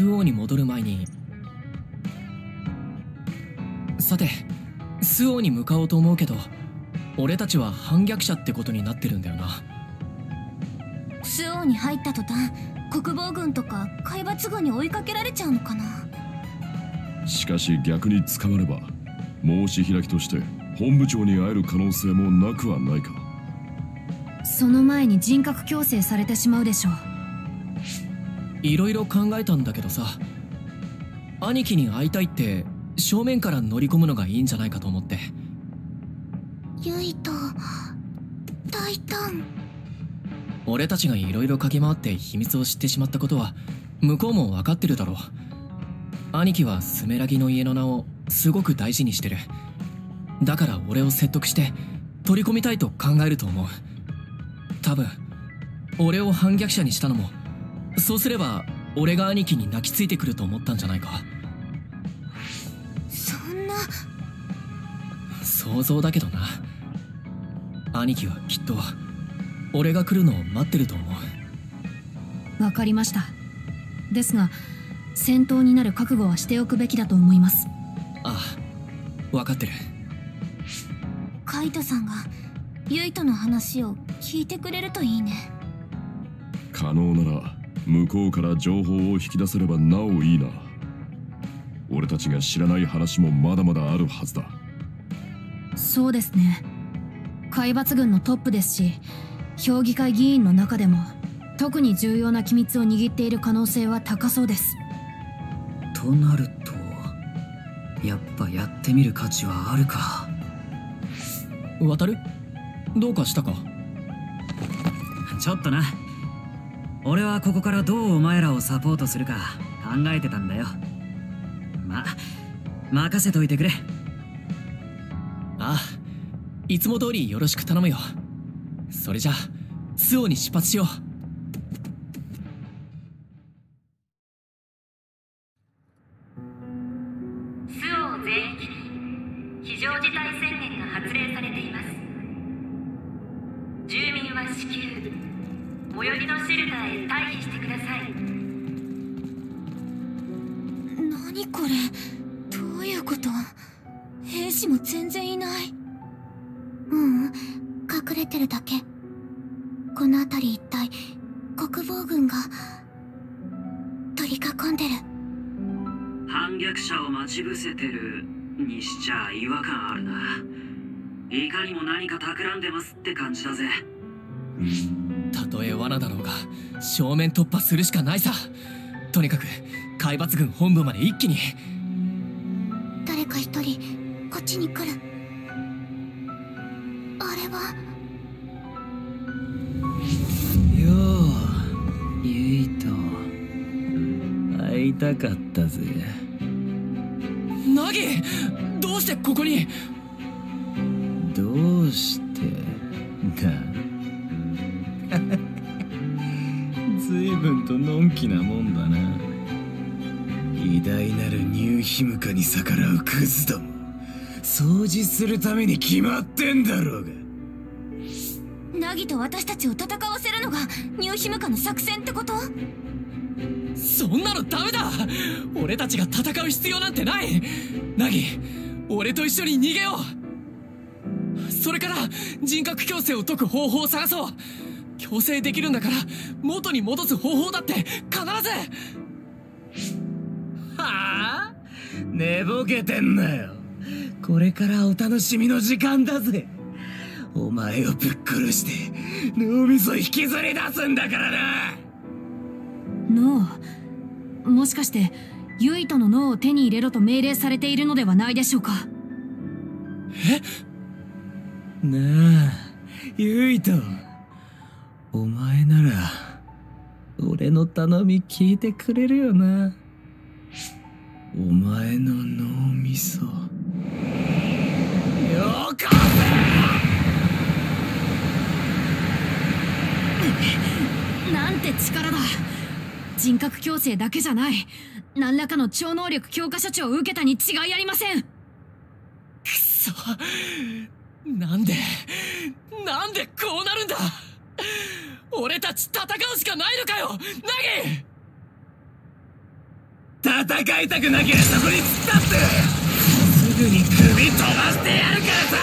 スオーに戻る前に。さてスオーに向かおうと思うけど俺たちは反逆者ってことになってるんだよな。スオーに入った途端国防軍とか海抜軍に追いかけられちゃうのかな。しかし逆に捕まれば申し開きとして本部長に会える可能性もなくはないか。その前に人格強制されてしまうでしょういろいろ考えたんだけどさ。兄貴に会いたいって正面から乗り込むのがいいんじゃないかと思って。ユイとタイタン。俺たちがいろいろ駆け回って秘密を知ってしまったことは向こうも分かってるだろう。兄貴はスメラギの家の名をすごく大事にしてる。だから俺を説得して取り込みたいと考えると思う。多分俺を反逆者にしたのもそうすれば俺が兄貴に泣きついてくると思ったんじゃないか。そんな。想像だけどな。兄貴はきっと俺が来るのを待ってると思う。わかりました。ですが戦闘になる覚悟はしておくべきだと思います。ああ分かってる。カイトさんがユイとの話を聞いてくれるといいね。可能なら向こうから情報を引き出せればなおいいな。俺たちが知らない話もまだまだあるはずだ。そうですね。海抜軍のトップですし評議会議員の中でも特に重要な機密を握っている可能性は高そうです。となるとやっぱやってみる価値はあるか。渡る？どうかしたか？ちょっとな俺はここからどうお前らをサポートするか考えてたんだよ。ま任せといてくれ。ああいつも通りよろしく頼むよ。それじゃあスオに出発しよう。周防全域れどういうこと？兵士も全然いない。ううん隠れてるだけ。この辺り一帯国防軍が取り囲んでる。反逆者を待ち伏せてるにしちゃ違和感あるな。いかにも何か企んでますって感じだぜ。たとえ罠だろうが正面突破するしかないさ。とにかく海抜軍本部まで一気に。誰か一人こっちに来る。あれは？ようユイと会いたかったぜ。ナギどうしてここに？どうして？だ 随分とのんきなもんだな偉大なるニューヒムカに逆らうクズども。掃除するために決まってんだろうが。ナギと私たちを戦わせるのがニューヒムカの作戦ってこと？そんなのダメだ！俺たちが戦う必要なんてない！ナギ俺と一緒に逃げよう！それから人格強制を解く方法を探そう！強制できるんだから元に戻す方法だって必ず！はあ？寝ぼけてんなよ。これからお楽しみの時間だぜ。お前をぶっ殺して脳みそ引きずり出すんだからな。脳？もしかしてユイとの脳を手に入れろと命令されているのではないでしょうか？え？なあユイとお前なら俺の頼み聞いてくれるよなお前の脳みそ。よこせ。なんて力だ。人格強制だけじゃない。何らかの超能力強化処置を受けたに違いありません。くそ。なんでなんでこうなるんだ。俺たち戦うしかないのかよナギ戦いたくなきゃそこに突っ立って。すぐに首飛ばしてやるからさ。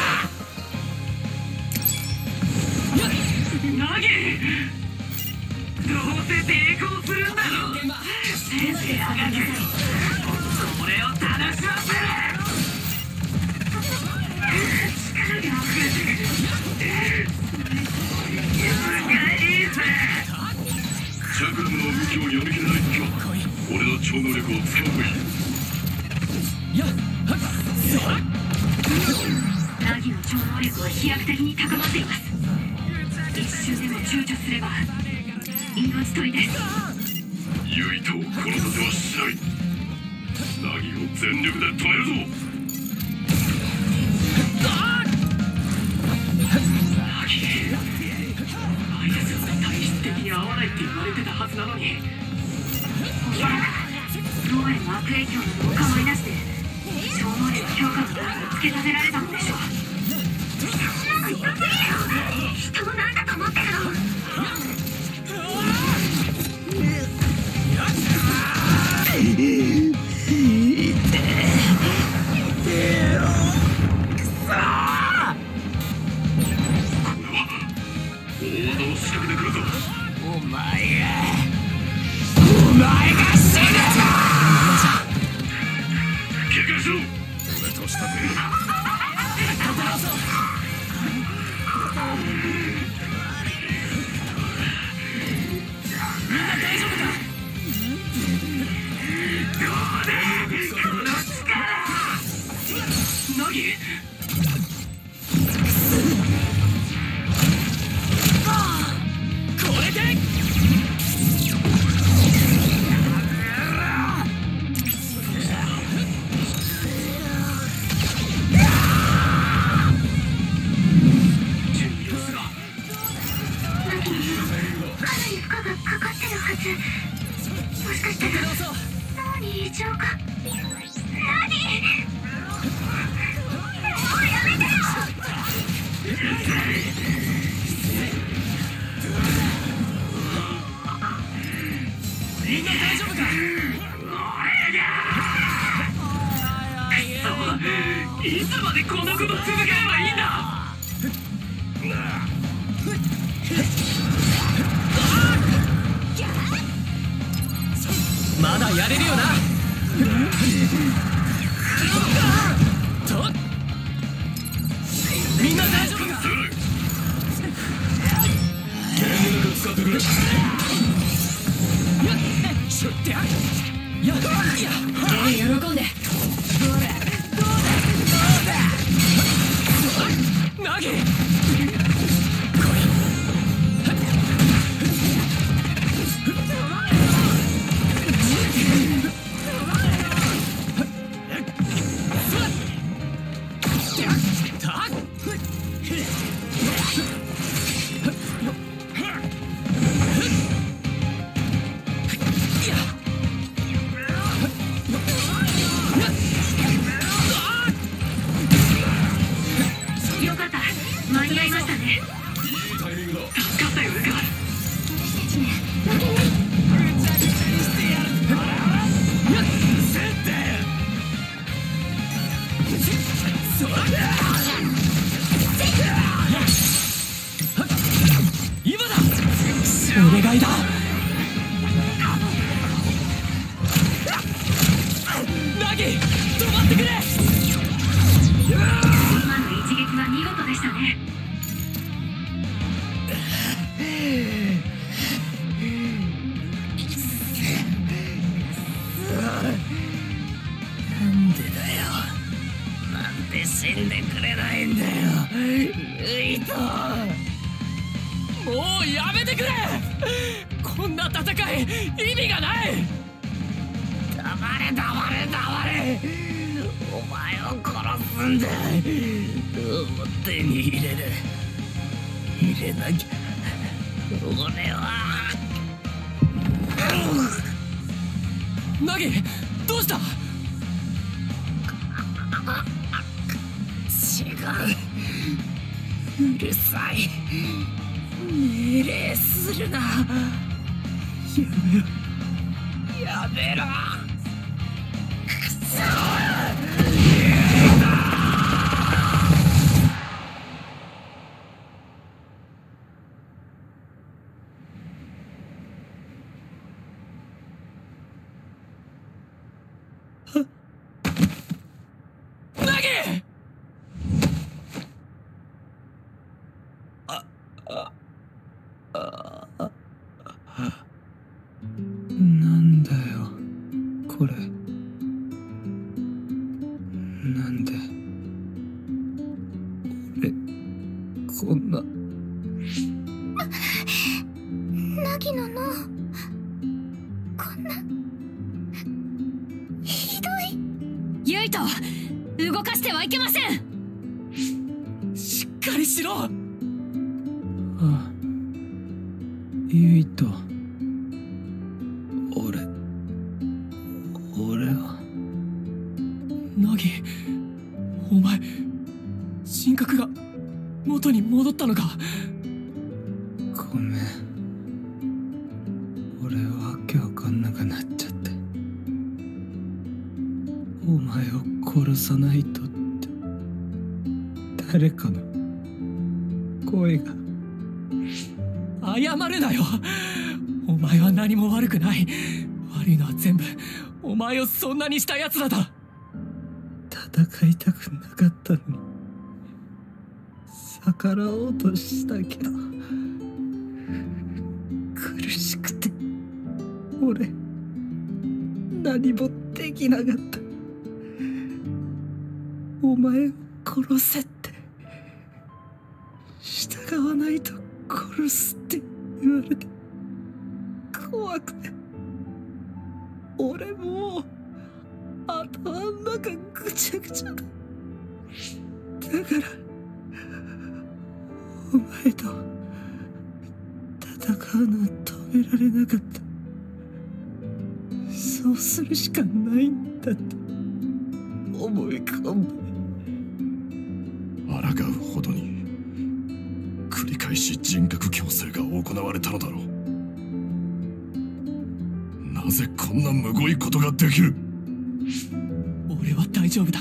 ナギどうせ抵抗するんだろ先生上がりそれを楽しませる力が溢れてくる。い。い。ぜチャクラムの動きを読み切れない。時は俺の超能力を使うといいやっはっ。ナギの超能力は飛躍的に高まっています一瞬でも躊躇す。れば命取りです。ユイトを殺させはしない。ナギを全力で止めるぞ。ナギあいつは体質的に合わないって言われてたはずなのに脳への悪影響などお構いなしで超能力強化の段につけさせられたのでしょう。人を何だと思ってるの？大技を仕掛けてくるぞ。お前が。お前が死ぬ警戒しろ俺とした。てナギこれするな。やめろ。やめろ。くそそんなにした奴らだ。戦いたくなかったのに逆らおうとしたけど苦しくて俺何もできなかった。お前を殺せって従わないと殺すって言われて怖くて俺もう頭の中ぐちゃぐちゃだだからお前と戦うのは止められなかった。そうするしかないんだって。思い込んで。抗うほどに繰り返し人格強制が行われたのだろう。なぜこんなむごいことができる？俺は大丈夫だ。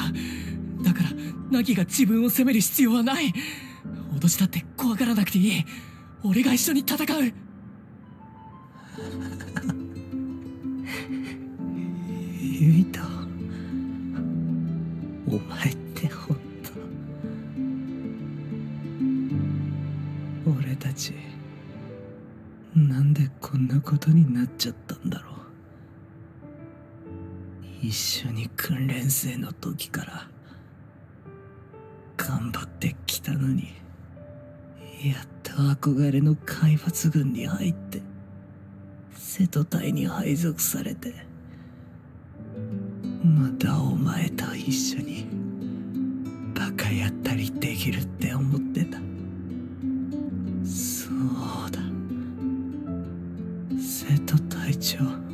だからナギが自分を責める必要はない。脅しだって怖がらなくていい。俺が一緒に戦う。ゆいとお前ってほんと俺たちなんでこんなことになっちゃったんだろう。一緒に訓練生の時から頑張ってきたのにやっと憧れの海抜軍に入って瀬戸隊に配属されてまたお前と一緒にバカやったりできるって思ってた。そうだ。瀬戸隊長。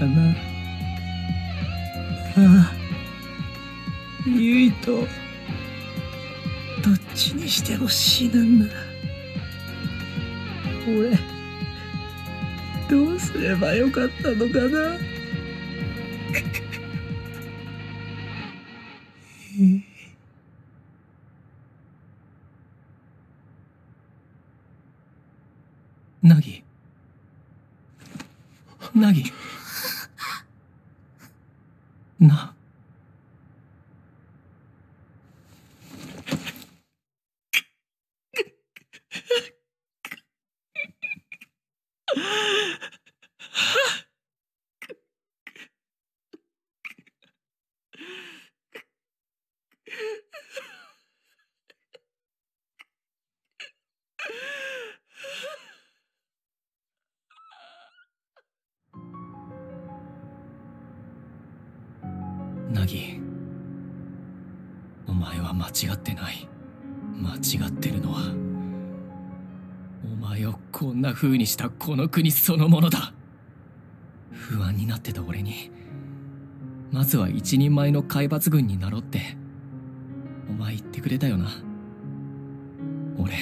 かな。ああゆいとどっちにしてほしいなんなら俺どうすればよかったのかな。な風にしたこの国そのものだ。不安になってた俺にまずは一人前の海抜軍になろうってお前言ってくれたよな。俺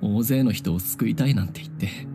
大勢の人を救いたいなんて言って。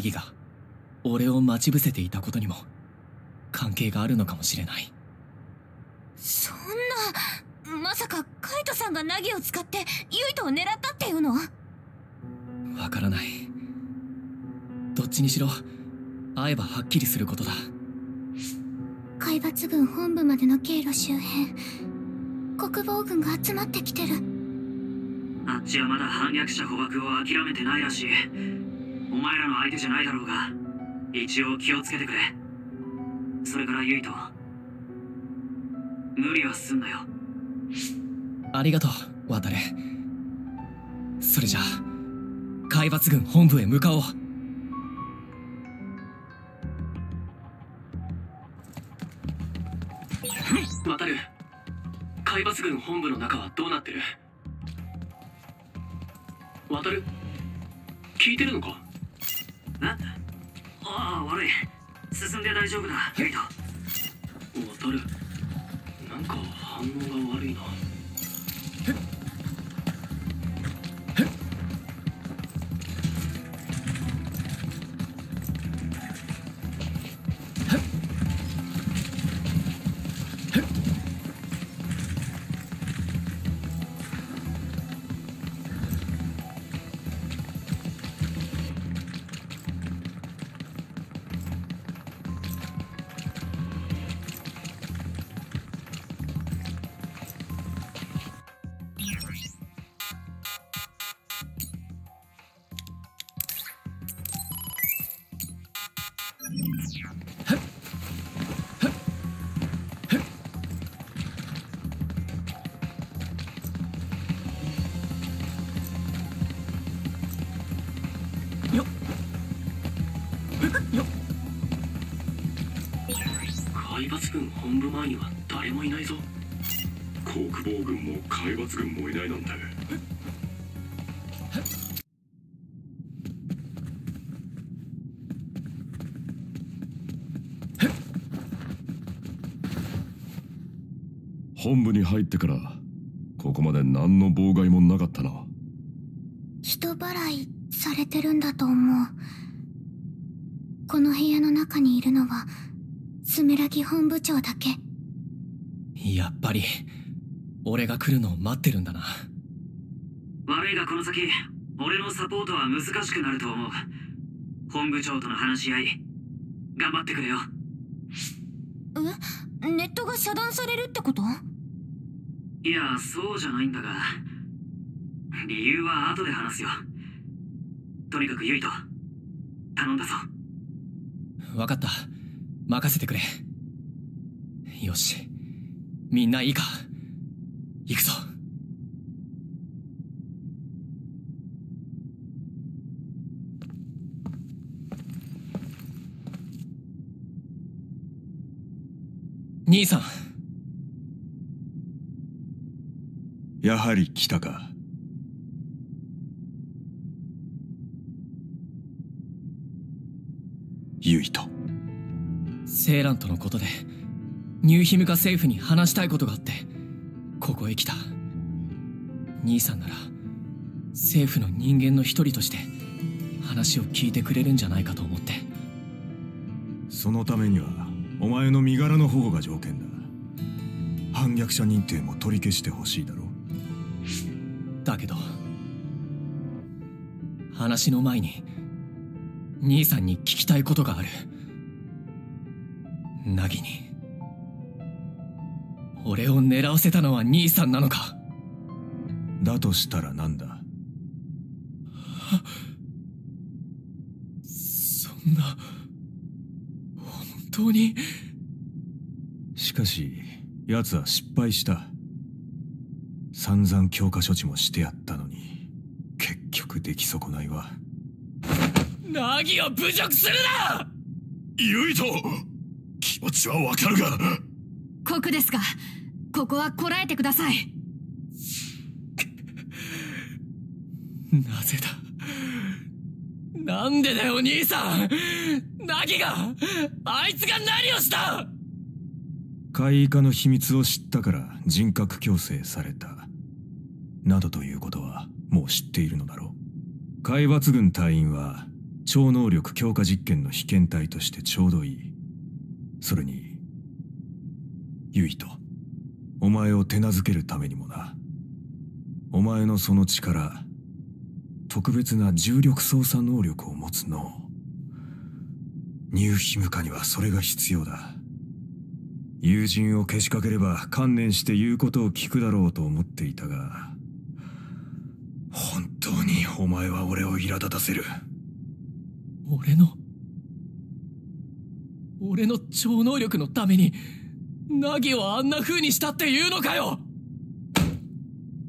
ここでナギが俺を待ち伏せていたことにも関係があるのかもしれない。そんなまさかカイトさんがナギを使ってユイトを狙ったっていうの？わからない。どっちにしろ会えばはっきりすることだ。海抜軍本部までの経路周辺国防軍が集まってきてる。あっちはまだ反逆者捕獲を諦めてないらしい。お前らの相手じゃないだろうが一応気をつけてくれ。それからユイト無理はすんなよ。ありがとう渡れそれじゃあ海抜軍本部へ向かおう。渡る海抜軍本部の中はどうなってる？渡る聞いてるのか？なああ悪い。進んで大丈夫だ。ヘイト渡る。なんか反応が悪いな。入ってからここまで何の妨害もなかったな。人払いされてるんだと思う。この部屋の中にいるのはスメラギ本部長だけ。やっぱり俺が来るのを待ってるんだな。悪いがこの先俺のサポートは難しくなると思う。本部長との話し合い頑張ってくれよ。え？ネットが遮断されるってこと？いやそうじゃないんだが。理由は後で話すよ。とにかくユイト頼んだぞ。分かった。任せてくれ。よし。みんないいか。行くぞ。兄さんやはり来たか。ユイトセーランとのことでニューヒムカ政府に話したいことがあってここへ来た。兄さんなら政府の人間の一人として話を聞いてくれるんじゃないかと思って。そのためにはお前の身柄の保護が条件だ。反逆者認定も取り消してほしいだろだけど。話の前に兄さんに聞きたいことがある。凪に。俺を狙わせたのは兄さんなのか。だとしたらなんだ？そんな本当に。しかし奴は失敗した散々強化処置もしてやったのに結局出来損ないは凪を侮辱するな！ユイト気持ちはわかるが。酷ですがここはこらえてください。なぜだ？なんでだよ兄さん！凪があいつが何をした？怪異化の秘密を知ったから人格矯正されたなどということはもう知っているのだろう。海抜軍隊員は超能力強化実験の被験体としてちょうどいいそれにユイとお前を手なずけるためにもなお前のその力特別な重力操作能力を持つ脳ニューヒムカにはそれが必要だ友人をけしかければ観念して言うことを聞くだろうと思っていたが本当にお前は俺を苛立たせる。俺の俺の超能力のために凪をあんな風にしたって言うのかよ！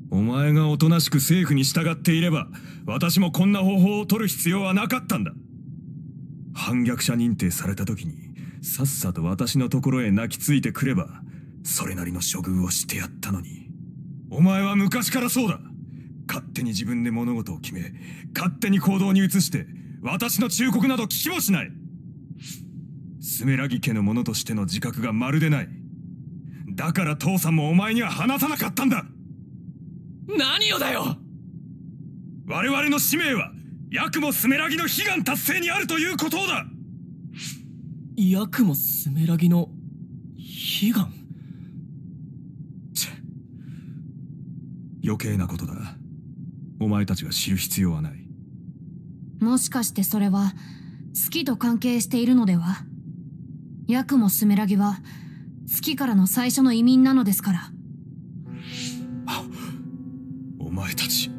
お前がおとなしく政府に従っていれば私もこんな方法を取る必要はなかったんだ。反逆者認定された時にさっさと私のところへ泣きついてくればそれなりの処遇をしてやったのに。お前は昔からそうだ勝手に自分で物事を決め勝手に行動に移して私の忠告など聞きもしない。スメラギ家の者としての自覚がまるでない。だから父さんもお前には話さなかったんだ。何をだよ！我々の使命はヤクモスメラギの悲願達成にあるということだ。ヤクモスメラギの悲願？余計なことだお前たちが知る必要はない。もしかしてそれは月と関係しているのでは？ヤクモスメラギは月からの最初の移民なのですから。お前たち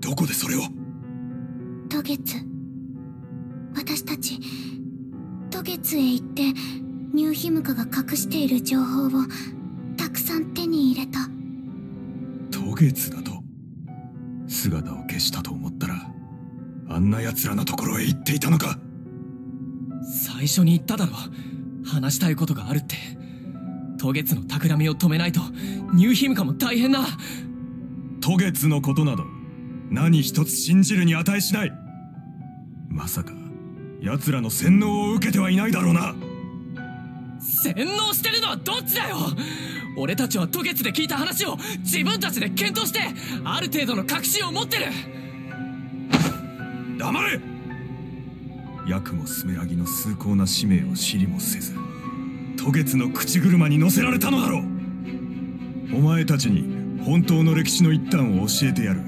どこでそれを？渡月。私たち渡月へ行ってニューヒムカが隠している情報をたくさん手に入れた。渡月だと姿を消したと思ったらあんな奴らのところへ行っていたのか。最初に言っただろ。話したいことがあるって。渡月の企みを止めないとニューヒムカも大変だ。渡月のことなど何一つ信じるに値しない。まさか奴らの洗脳を受けてはいないだろうな。洗脳してるのはどっちだよ俺たちは渡月で聞いた話を自分たちで検討してある程度の確信を持ってる。黙れ。ヤクもスメラギの崇高な使命を知りもせず渡月の口車に乗せられたのだろう。お前たちに本当の歴史の一端を教えてやる。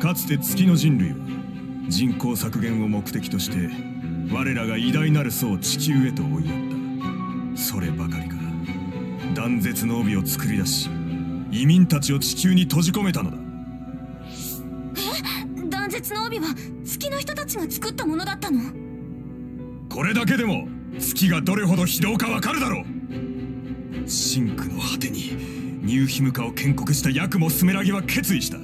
かつて月の人類は人口削減を目的として我らが偉大なる層を地球へと追いやった。そればかりか。断絶の帯を作り出し移民たちを地球に閉じ込めたのだ。え？断絶の帯は月の人たちが作ったものだったの？これだけでも月がどれほど非道かわかるだろう。真空の果てにニューヒムカを建国したヤクモスメラギは決意した。己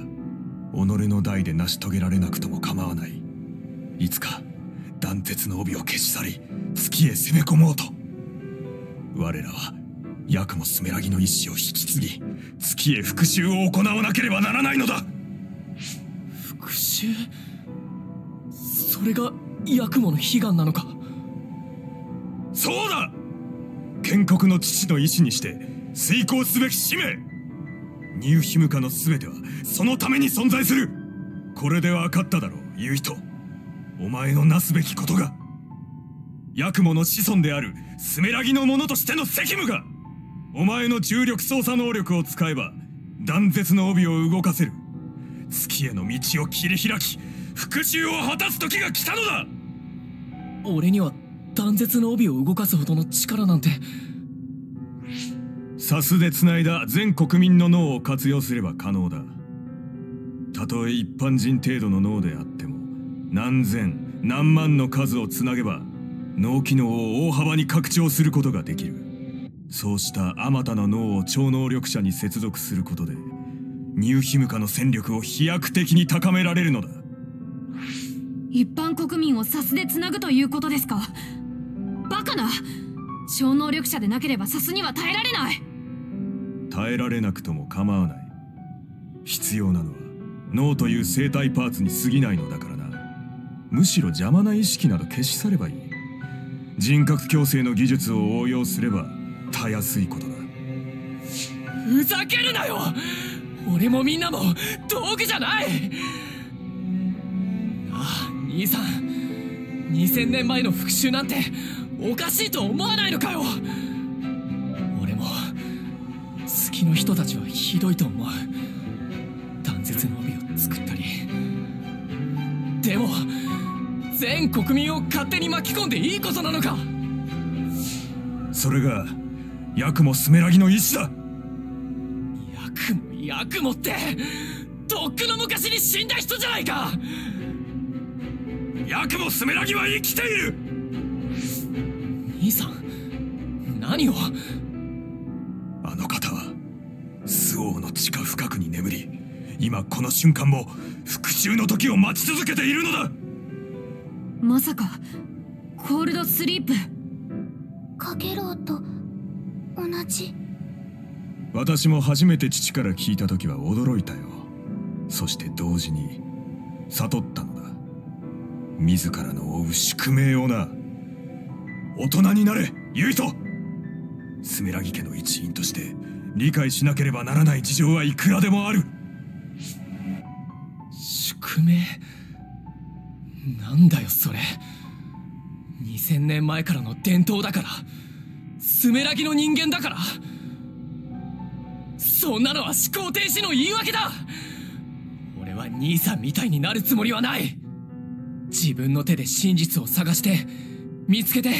の代で成し遂げられなくとも構わない。いつか断絶の帯を消し去り月へ攻め込もうと。我らはヤクモスメラギの意志を引き継ぎ月へ復讐を行わなければならないのだ。復讐？それがヤクモの悲願なのか？そうだ！建国の父の意志にして遂行すべき使命。ニューヒムカの全てはそのために存在する。これで分かっただろうユイト。お前のなすべきことが。ヤクモの子孫であるスメラギの者としての責務がお前の重力操作能力を使えば断絶の帯を動かせる。月への道を切り開き復讐を果たす時が来たのだ。俺には断絶の帯を動かすほどの力なんて。サスで繋いだ全国民の脳を活用すれば可能だ。たとえ一般人程度の脳であっても何千何万の数をつなげば脳機能を大幅に拡張することができるそうしたあまたの脳を超能力者に接続することでニューヒムカの戦力を飛躍的に高められるのだ。一般国民をサスで繋ぐということですか？バカな！超能力者でなければサスには耐えられない！耐えられなくとも構わない。必要なのは脳という生体パーツに過ぎないのだからな。むしろ邪魔な意識など消し去ればいい。人格矯正の技術を応用すればたやすいことだ。ふざけるなよ！俺もみんなも道具じゃない！ああ兄さん。2000年前の復讐なんておかしいと思わないのかよ！俺も月の人たちはひどいと思う。断絶の帯を作ったり。でも全国民を勝手に巻き込んでいいことなのか！それがヤクモスメラギの意志だヤクモヤクモってとっくの昔に死んだ人じゃないか。ヤクモスメラギは生きている。兄さん何を？あの方は周王の地下深くに眠り今この瞬間も復讐の時を待ち続けているのだ。まさかコールドスリープ。かげろうと同じ。私も初めて父から聞いた時は驚いたよ。そして同時に悟ったのだ。自らの負う宿命をな。大人になれユイトスメラギ家の一員として理解しなければならない事情はいくらでもある。宿命？なんだよそれ。2000年前からの伝統だからスメラギの人間だから。そんなのは思考停止の言い訳だ。俺は兄さんみたいになるつもりはない。自分の手で真実を探して見つけて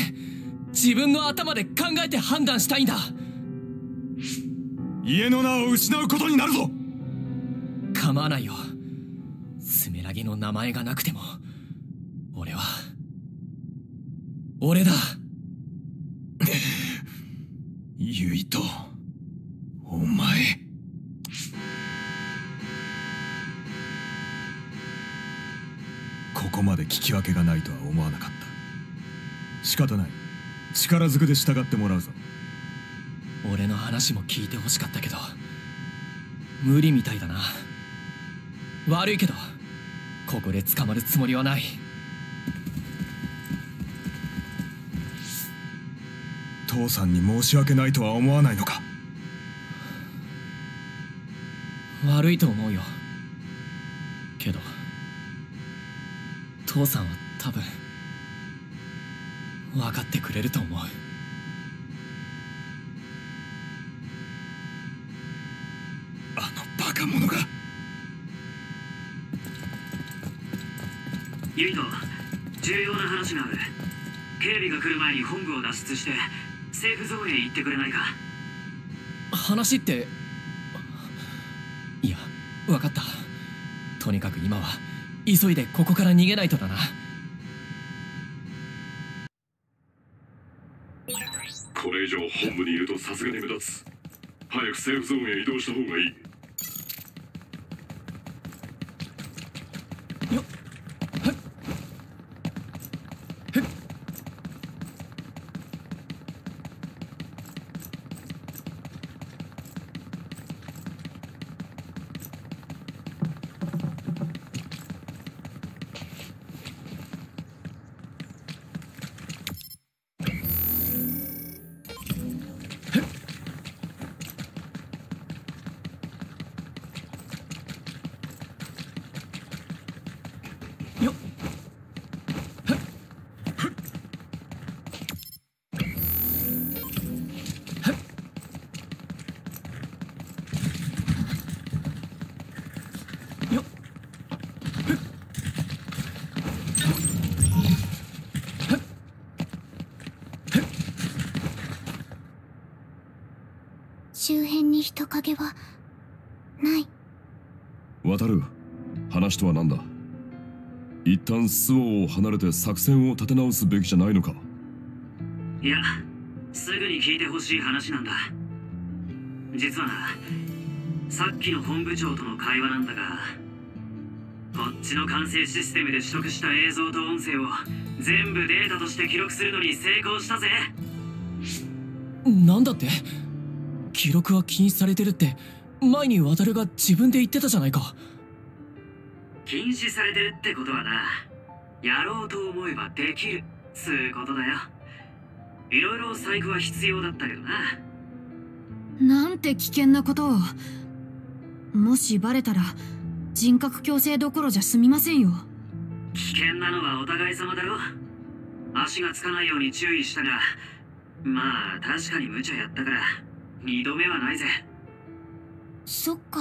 自分の頭で考えて判断したいんだ。家の名を失うことになるぞ。構わないよ。スメラギの名前がなくても俺は俺だユイトお前。ここまで聞き分けがないとは思わなかった。仕方ない。力ずくで従ってもらうぞ。俺の話も聞いてほしかったけど無理みたいだな。悪いけどここで捕まるつもりはない。父さんに申し訳ないとは思わないのか？悪いと思うよ。けど父さんは多分分かってくれると思う。あのバカ者が！ユイト重要な話がある。警備が来る前に本部を脱出して政府ゾーンへ行ってくれないか？話っていや分かった。とにかく今は急いでここから逃げないとだな。これ以上本部にいるとさすがに目立つ。早くセーフゾーンへ移動した方がいい人影はない。渡る。話とは何だ？一旦周防を離れて作戦を立て直すべきじゃないのか？いやすぐに聞いてほしい話なんだ。実はなさっきの本部長との会話なんだがこっちの管制システムで取得した映像と音声を全部データとして記録するのに成功したぜ。なんだって？記録は禁止されてるって前に渡るが自分で言ってたじゃないか。禁止されてるってことはなやろうと思えばできるつうことだよ。いろいろ細工は必要だったけどな。なんて危険なことを。もしバレたら人格強制どころじゃ済みませんよ。危険なのはお互い様だろ。足がつかないように注意したがまあ確かに無茶やったから二度目はないぜ。そっか。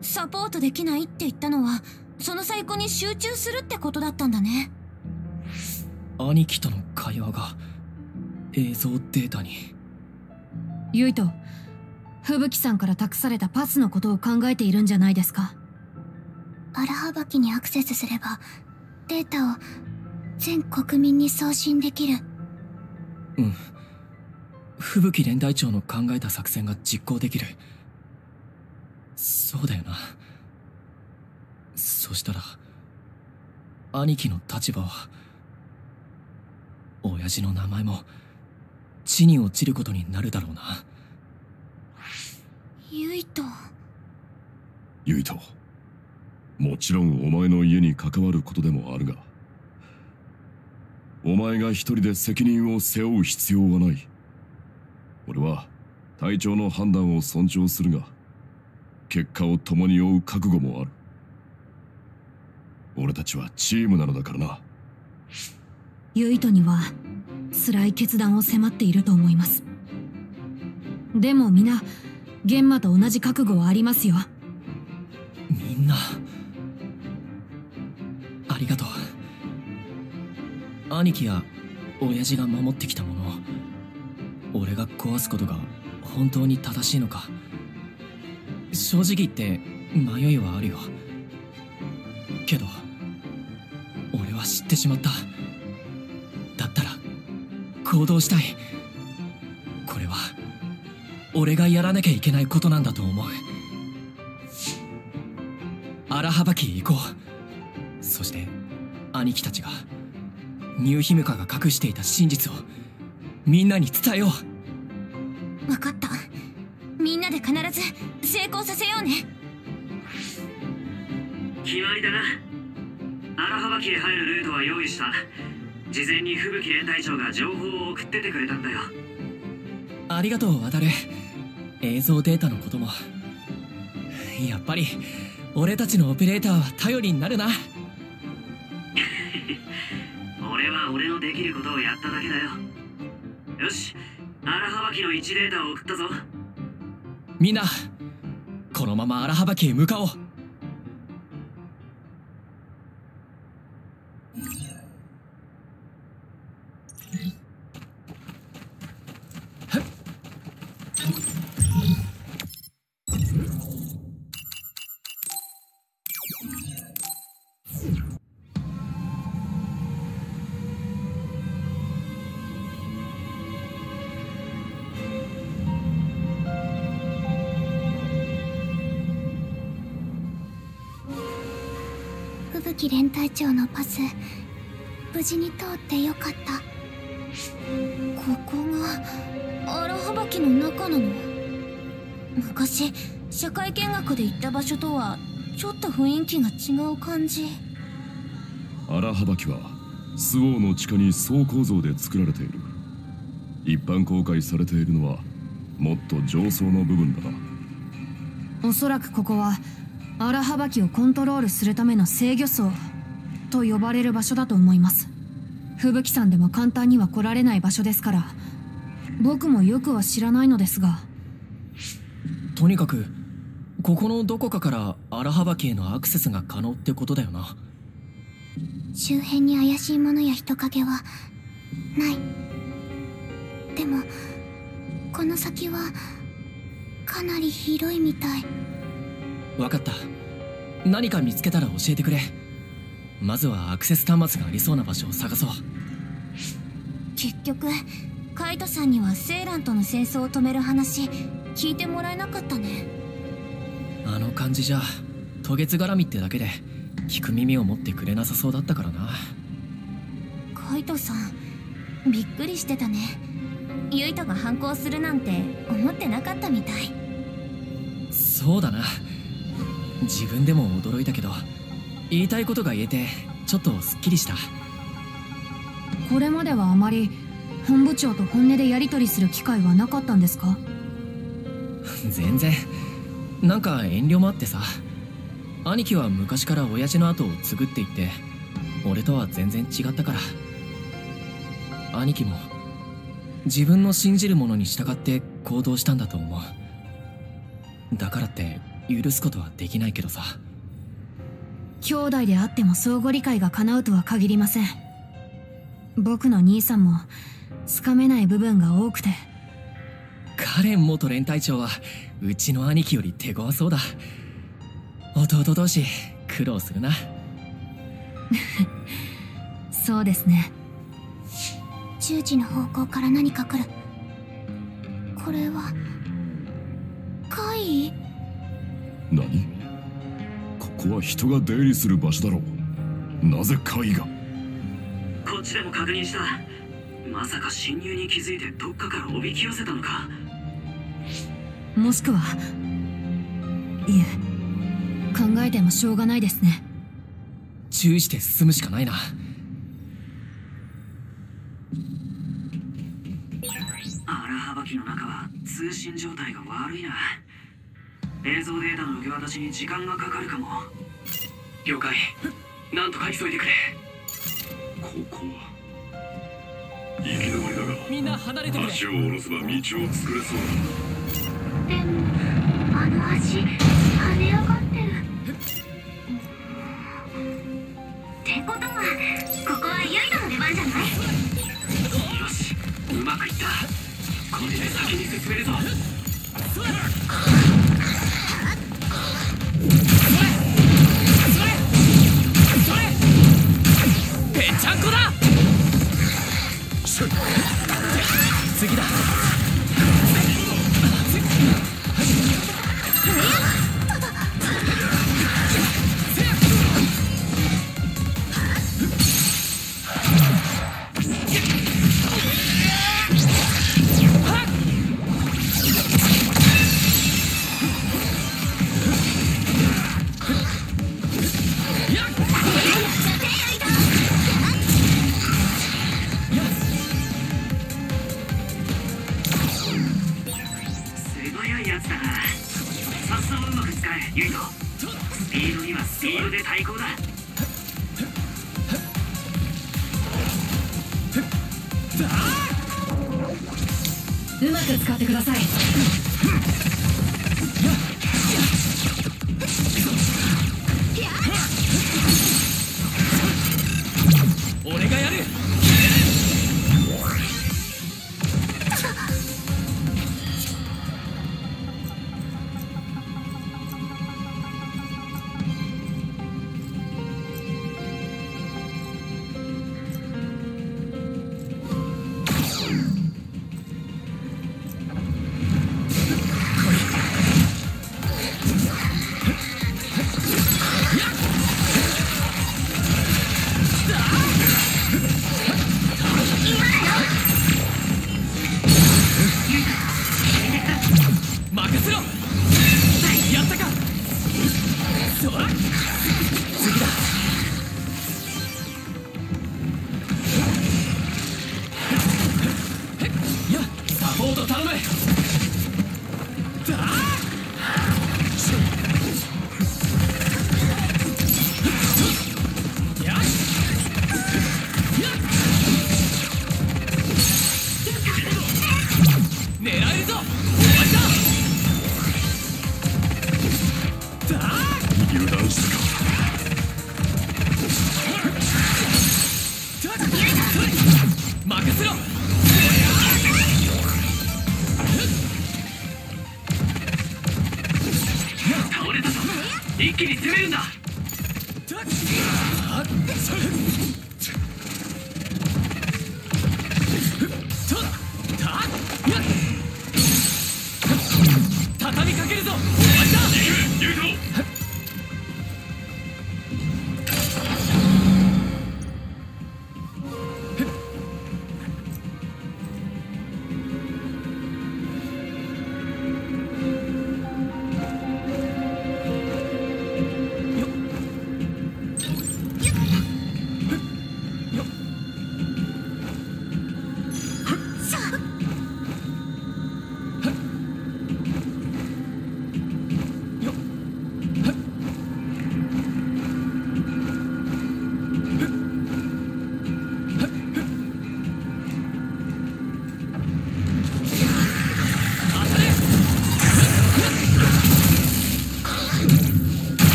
サポートできないって言ったのはその細工に集中するってことだったんだね。兄貴との会話が映像データに。ユイと吹雪さんから託されたパスのことを考えているんじゃないですか？荒幅機にアクセスすればデータを全国民に送信できる。うん吹雪連隊長の考えた作戦が実行できる。そうだよな。そしたら兄貴の立場は親父の名前も地に落ちることになるだろうな。ユイとユイト。もちろんお前の家に関わることでもあるがお前が一人で責任を背負う必要はない俺は隊長の判断を尊重するが結果を共に負う覚悟もある。俺たちはチームなのだからな。ユイトには辛い決断を迫っていると思います。でも皆玄馬と同じ覚悟はありますよ。みんなありがとう。兄貴や親父が守ってきたものを俺が壊すことが本当に正しいのか。正直言って迷いはあるよ。けど俺は知ってしまった。だったら行動したい。これは俺がやらなきゃいけないことなんだと思う。荒幅き行こう。そして兄貴たちがニューヒムカが隠していた真実を。みんなに伝えよ分かった。みんなで必ず成功させようね。決まりだな。荒幅機へ入るルートは用意した。事前に吹雪連隊長が情報を送っててくれたんだよ。うありがとう渡る。映像データのことも。やっぱり俺たちのオペレーターは頼りになるな。俺は俺のできることをやっただけだよよし。荒はばきの位置データを送ったぞ。みんなこのまま荒はばきへ向かおう。隊長のパス無事に通ってよかった。ここが荒幅機の中なの？昔社会見学で行った場所とはちょっと雰囲気が違う感じ。荒幅機は周防の地下に層構造で作られている。一般公開されているのはもっと上層の部分だ。なおそらくここは荒幅機をコントロールするための制御層と呼ばれる場所だと思います。吹雪さんでも簡単には来られない場所ですから。僕もよくは知らないのですが。とにかくここのどこかから荒幅機へのアクセスが可能ってことだよな。周辺に怪しいものや人影はない。でもこの先はかなり広いみたい。分かった。何か見つけたら教えてくれまずはアクセス端末がありそうな場所を探そう。結局カイトさんにはセーランとの戦争を止める話聞いてもらえなかったね。あの感じじゃ渡月絡みってだけで聞く耳を持ってくれなさそうだったからな。カイトさんびっくりしてたね。ユイトが反抗するなんて思ってなかったみたい。そうだな。自分でも驚いたけど言いたいことが言えてちょっとすっきりした。これまではあまり本部長と本音でやり取りする機会はなかったんですか？全然。なんか遠慮もあってさ。兄貴は昔から親父の後を継ぐって言って俺とは全然違ったから。兄貴も自分の信じるものに従って行動したんだと思う。だからって許すことはできないけどさ兄弟であっても相互理解が叶うとは限りません。僕の兄さんもつかめない部分が多くて。カレン元連隊長はうちの兄貴より手強そうだ。弟同士苦労するな。そうですね。10時の方向から何か来る。これは怪異？何？ここは人が出入りする場所だろう。なぜ怪異がこっちでも確認した。まさか侵入に気づいてどっかからおびき寄せたのか。もしくはいえ考えてもしょうがないですね。注意して進むしかないな。荒幅機の中は通信状態が悪いな映像データの受け渡しに時間がかかるかも。了解。なんとか急いでくれ。ここは。行き止まりだがみんな離れてくれ。足を下ろせば道を作れそうだ。でもあの橋跳ね上がってる。ってことはここはユイトの出番じゃない？よし。うまくいった。これで先に進めるぞちゃんこだ次だ。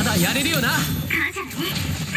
まだやれるよな。だね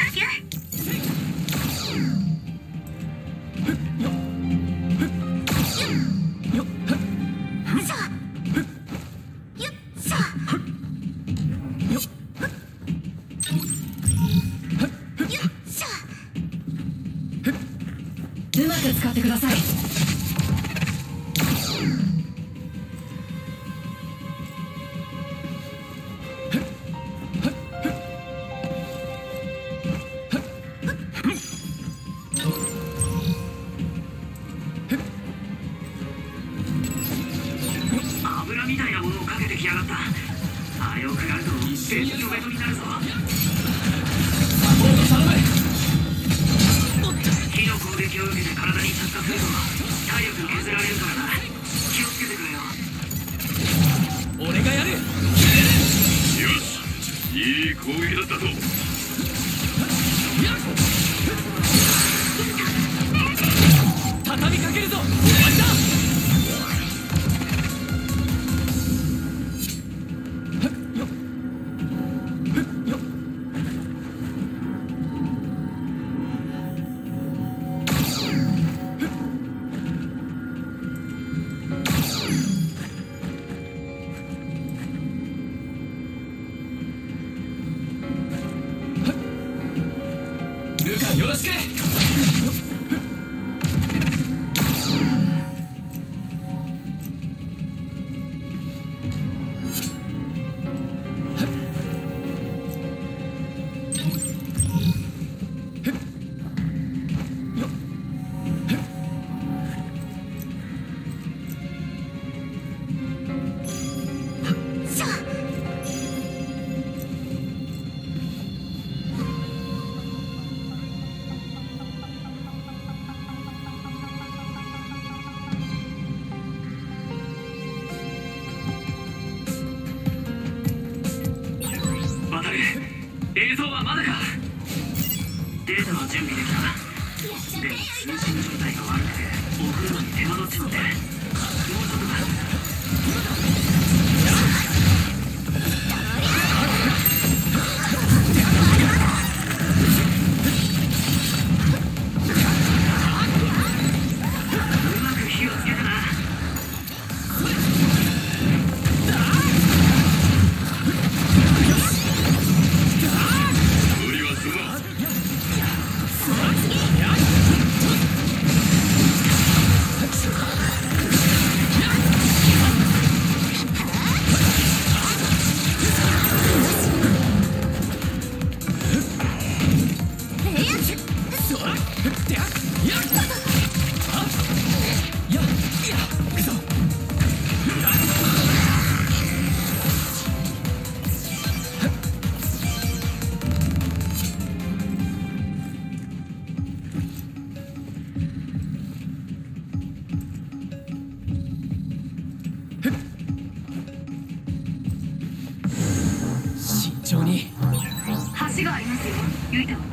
ま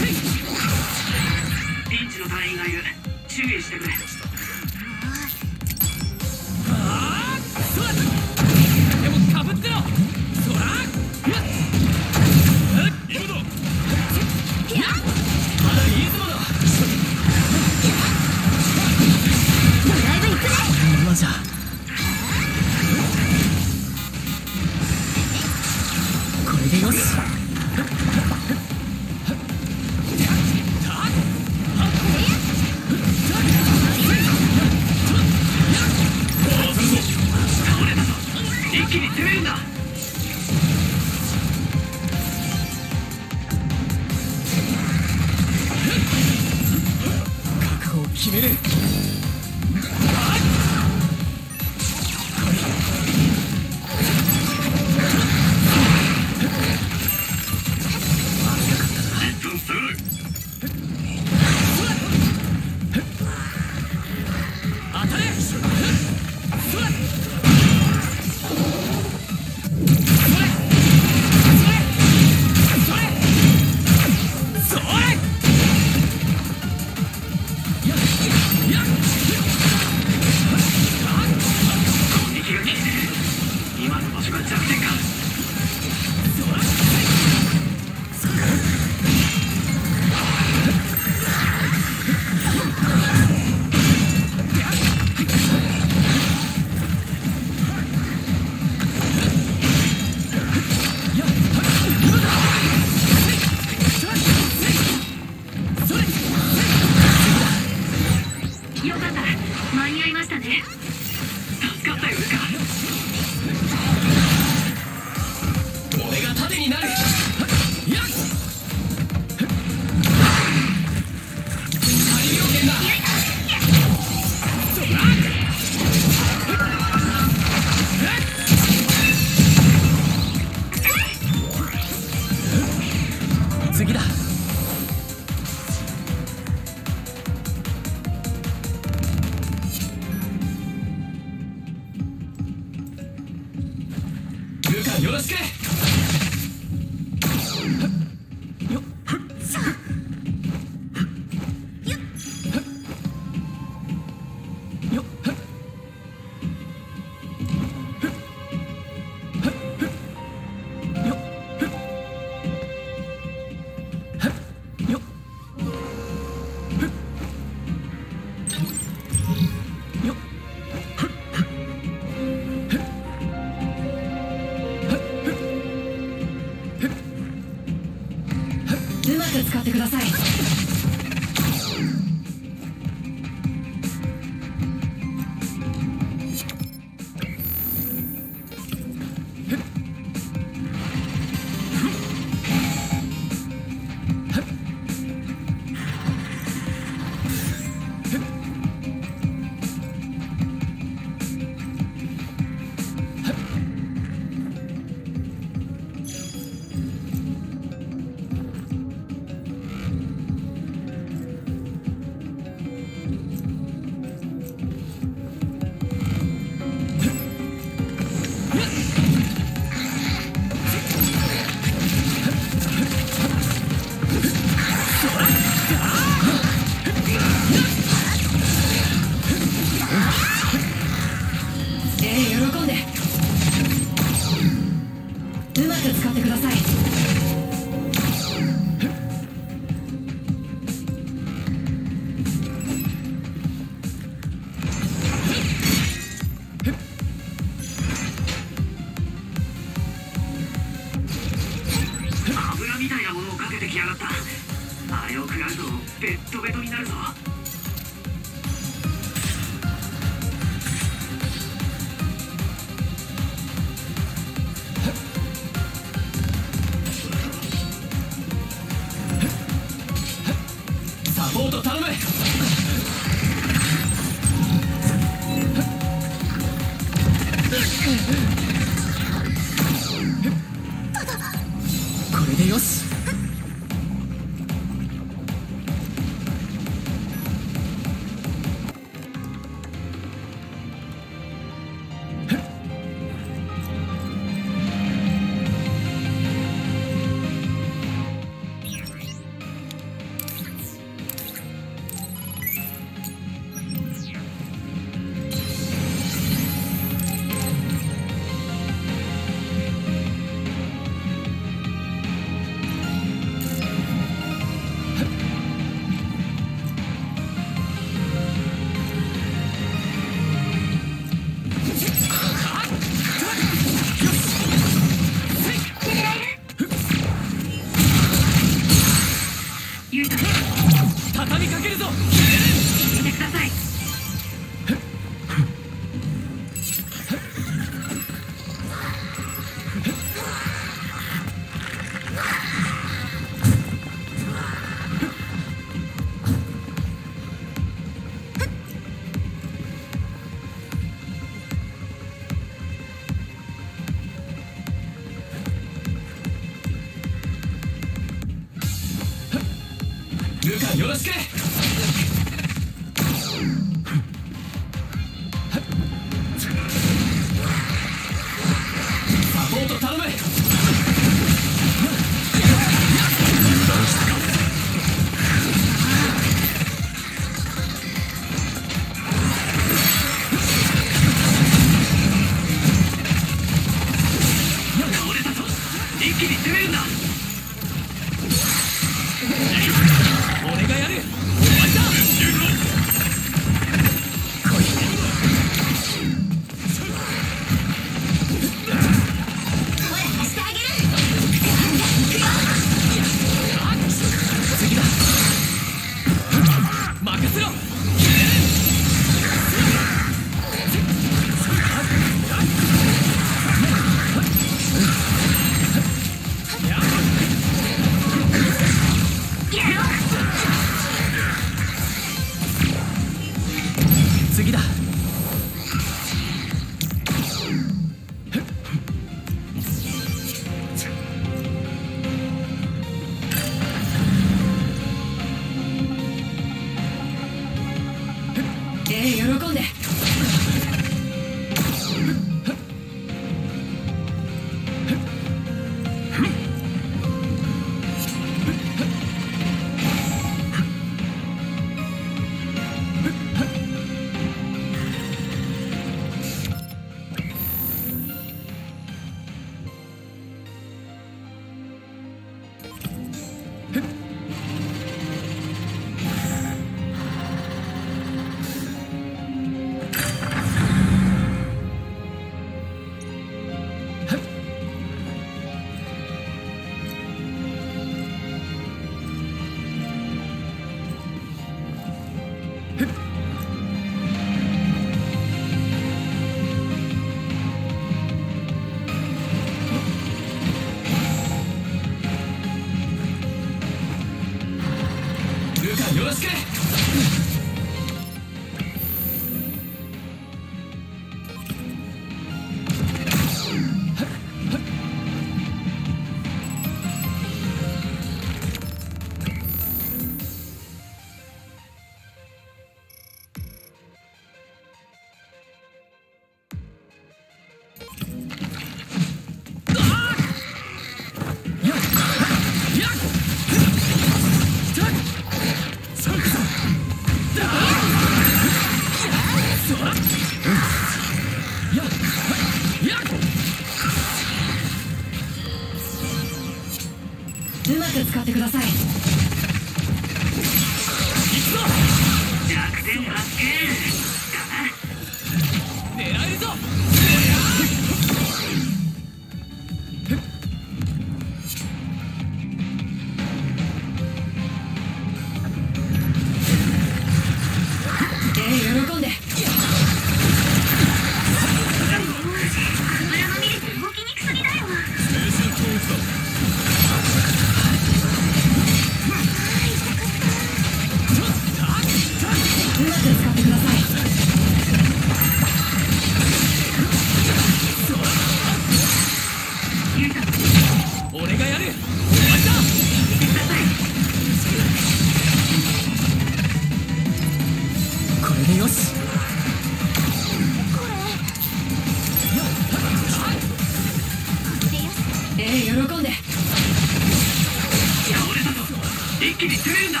くるんだ。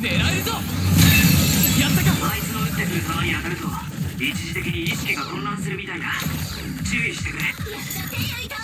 狙えるぞ。やったか。あいつの撃ってくる弾に当たると一時的に意識が混乱するみたいだ。注意してくれ。やった手焼いた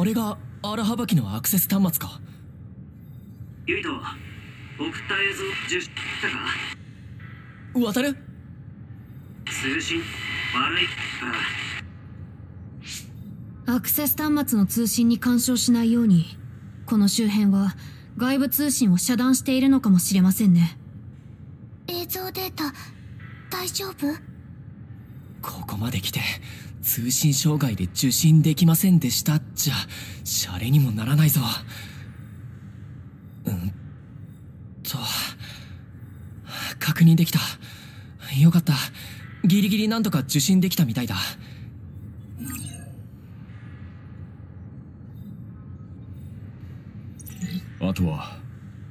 あれが荒はばきのアクセス端末か。ユイト送った映像受信したか？渡る。通信悪いから。アクセス端末の通信に干渉しないようにこの周辺は外部通信を遮断しているのかもしれませんね。映像データ大丈夫？ここまで来て通信障害で受信できませんでしたじゃ。シャレにもならないぞ。うんと。確認できた。よかった。ギリギリなんとか受信できたみたいだ。あとは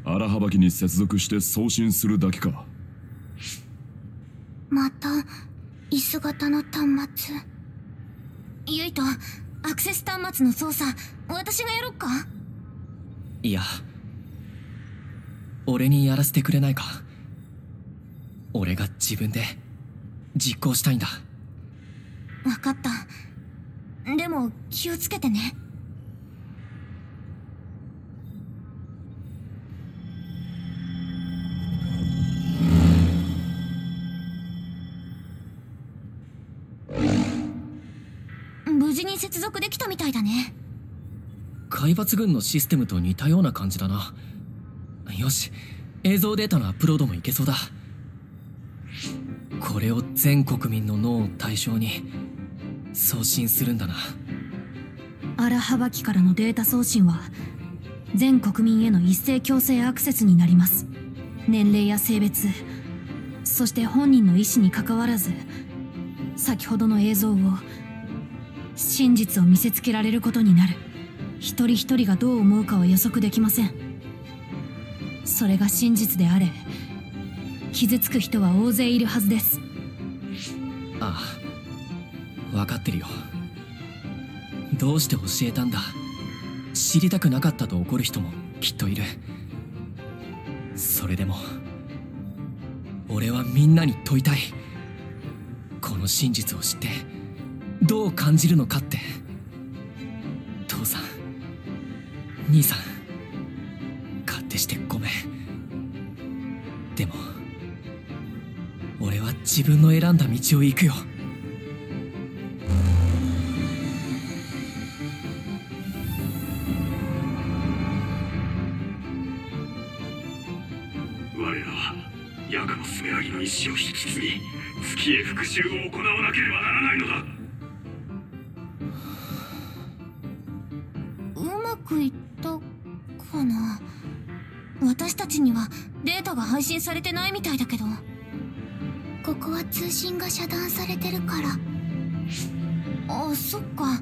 荒はばきに接続して送信するだけか。また椅子型の端末ゆいとアクセス端末の操作私がやろっか？いや。俺にやらせてくれないか？俺が自分で実行したいんだ。分かった。でも気をつけてね接続できたみたいだね。海抜軍のシステムと似たような感じだな。よし映像データのアップロードもいけそうだ。これを全国民の脳を対象に送信するんだな。荒はばきからのデータ送信は全国民への一斉強制アクセスになります。年齢や性別そして本人の意思にかかわらず先ほどの映像を真実を見せつけられることになる。一人一人がどう思うかは予測できません。それが真実であれ傷つく人は大勢いるはずです。ああ分かってるよ。どうして教えたんだ？知りたくなかったと怒る人もきっといる。それでも俺はみんなに問いたい。この真実を知ってどう感じるのかって。父さん兄さん勝手してごめん。でも俺は自分の選んだ道を行くよ。我らはヤカのスメラギの意志を引き継ぎ月へ復讐を行わなければならないのだ。配信されてないみたいだけど。ここは通信が遮断されてるから。あそっか。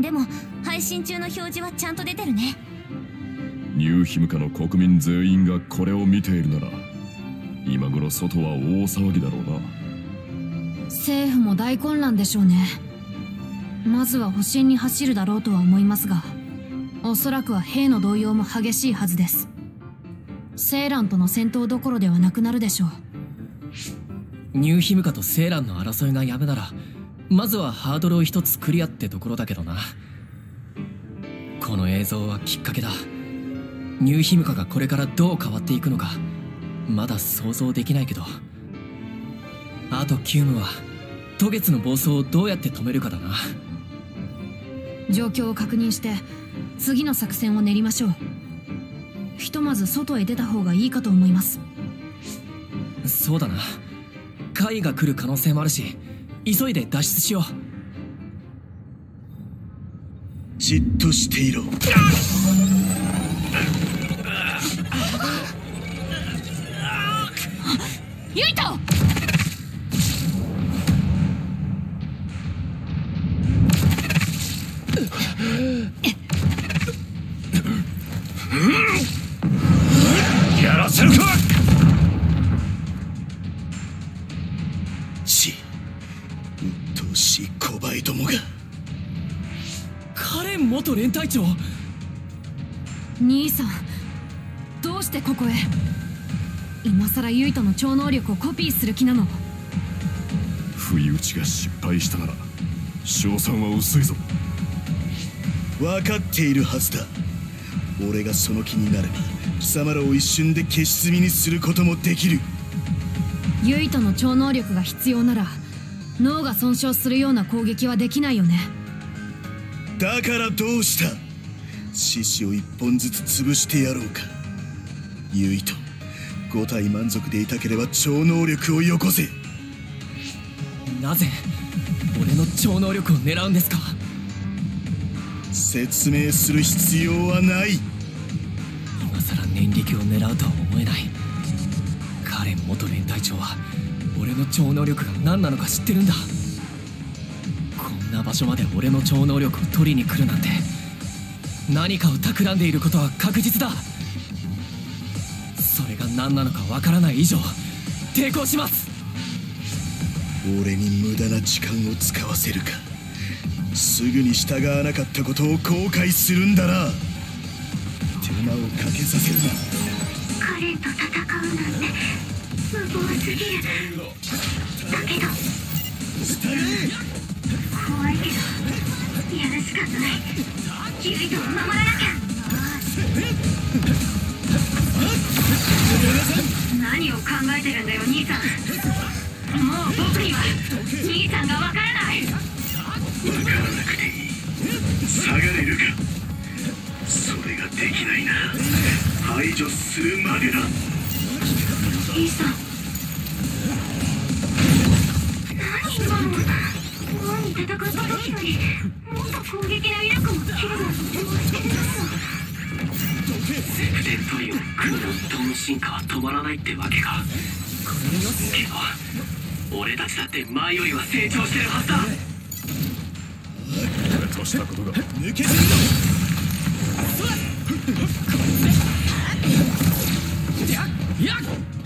でも配信中の表示はちゃんと出てるね。ニューヒムカの国民全員がこれを見ているなら今頃外は大騒ぎだろうな。政府も大混乱でしょうね。まずは保身に走るだろうとは思いますがおそらくは兵の動揺も激しいはずですセーランとの戦闘どころではなくなるでしょう。ニューヒムカとセーランの争いがやむならまずはハードルを一つクリアってところだけどな。この映像はきっかけだ。ニューヒムカがこれからどう変わっていくのかまだ想像できないけど。あと急務は渡月の暴走をどうやって止めるかだな。状況を確認して次の作戦を練りましょうひとまず外へ出た方がいいかと思います。そうだな。怪が来る可能性もあるし急いで脱出しよう。じっとしていろ。ユイト！や ら隊長。兄さんどうしてここへ？今さらユイトの超能力をコピーする気なの？不意打ちが失敗したなら賞賛は薄いぞ。分かっているはずだ。俺がその気になれば貴様らを一瞬で消し済みにすることもできる。ユイとの超能力が必要なら脳が損傷するような攻撃はできないよねだからどうした？獅子を一本ずつ潰してやろうか。ユイと5体満足でいたければ超能力をよこせ。なぜ俺の超能力を狙うんですか？説明する必要はない。今さら念力を狙うとは思えない。カレン元連隊長は俺の超能力が何なのか知ってるんだな場所まで俺の超能力を取りに来るなんて。何かを企んでいることは確実だ。それが何なのかわからない以上抵抗します。俺に無駄な時間を使わせるか。すぐに従わなかったことを後悔するんだな。手間をかけさせるな。カレンと戦うなんて。無謀すぎる。だけど怖いけどやるしかないユイと守らなきゃ何を考えてるんだよ兄さんもう僕には兄さんがわからないわからなくていい下がれるか？それができないな排除するまでだ兄さん戦った時よりもっと攻撃の威力も強度もしてるセプテントリオ空の人の進化は止まらないってわけかけど俺たちだって前よりは成長してるはずだとしたことが抜けてるやっ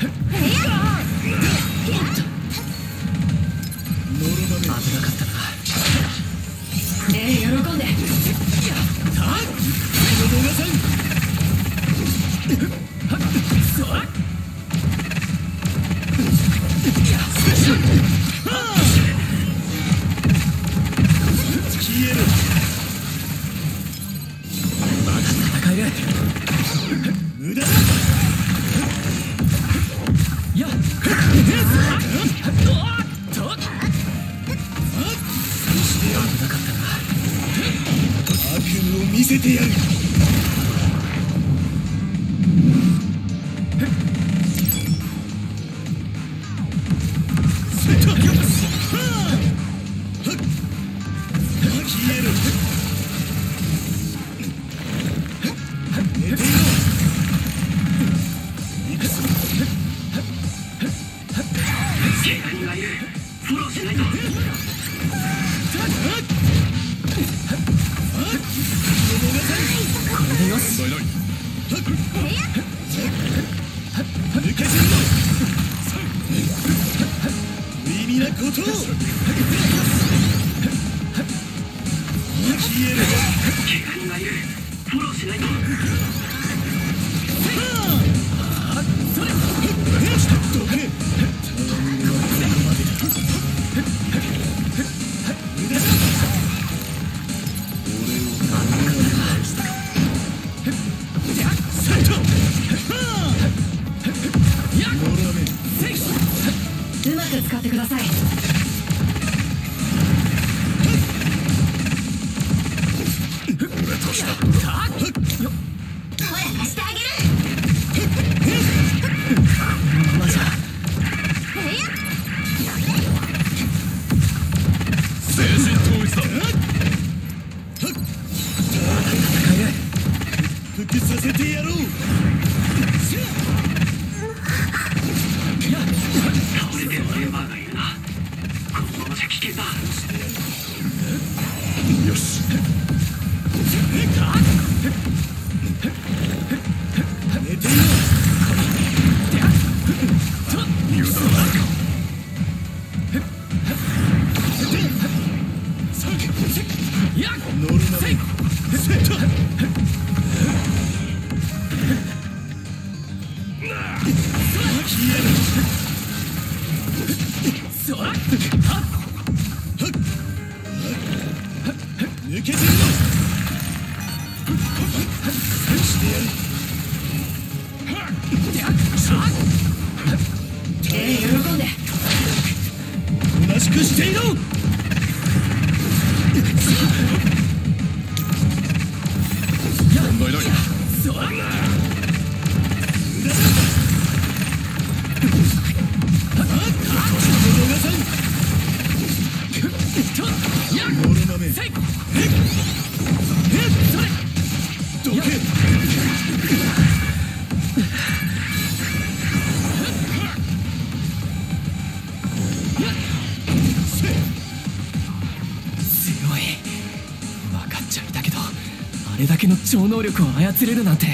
超能力を操れるなんて。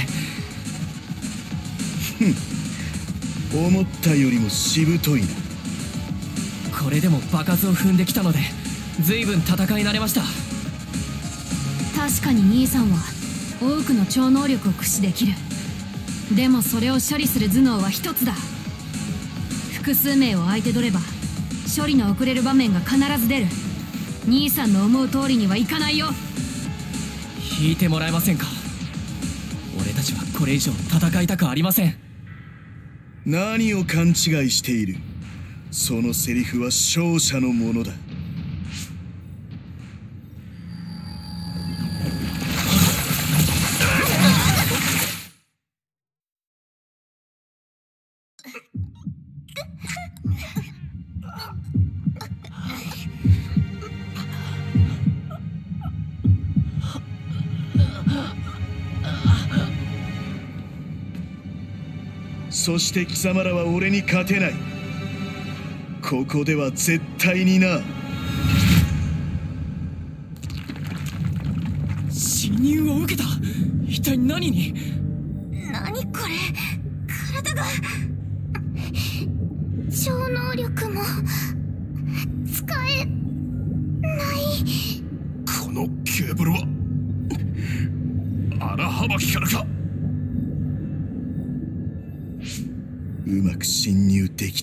思ったよりもしぶといな。これでも場数を踏んできたので随分戦い慣れました。確かに兄さんは多くの超能力を駆使できる。でもそれを処理する頭脳は一つだ。複数名を相手取れば処理の遅れる場面が必ず出る。兄さんの思う通りにはいかないよ聞いてもらえませんか？俺たちはこれ以上戦いたくありません。何を勘違いしている？そのセリフは勝者のものだ。そして貴様らは俺に勝てない。ここでは絶対にな。侵入を受けた。一体何に？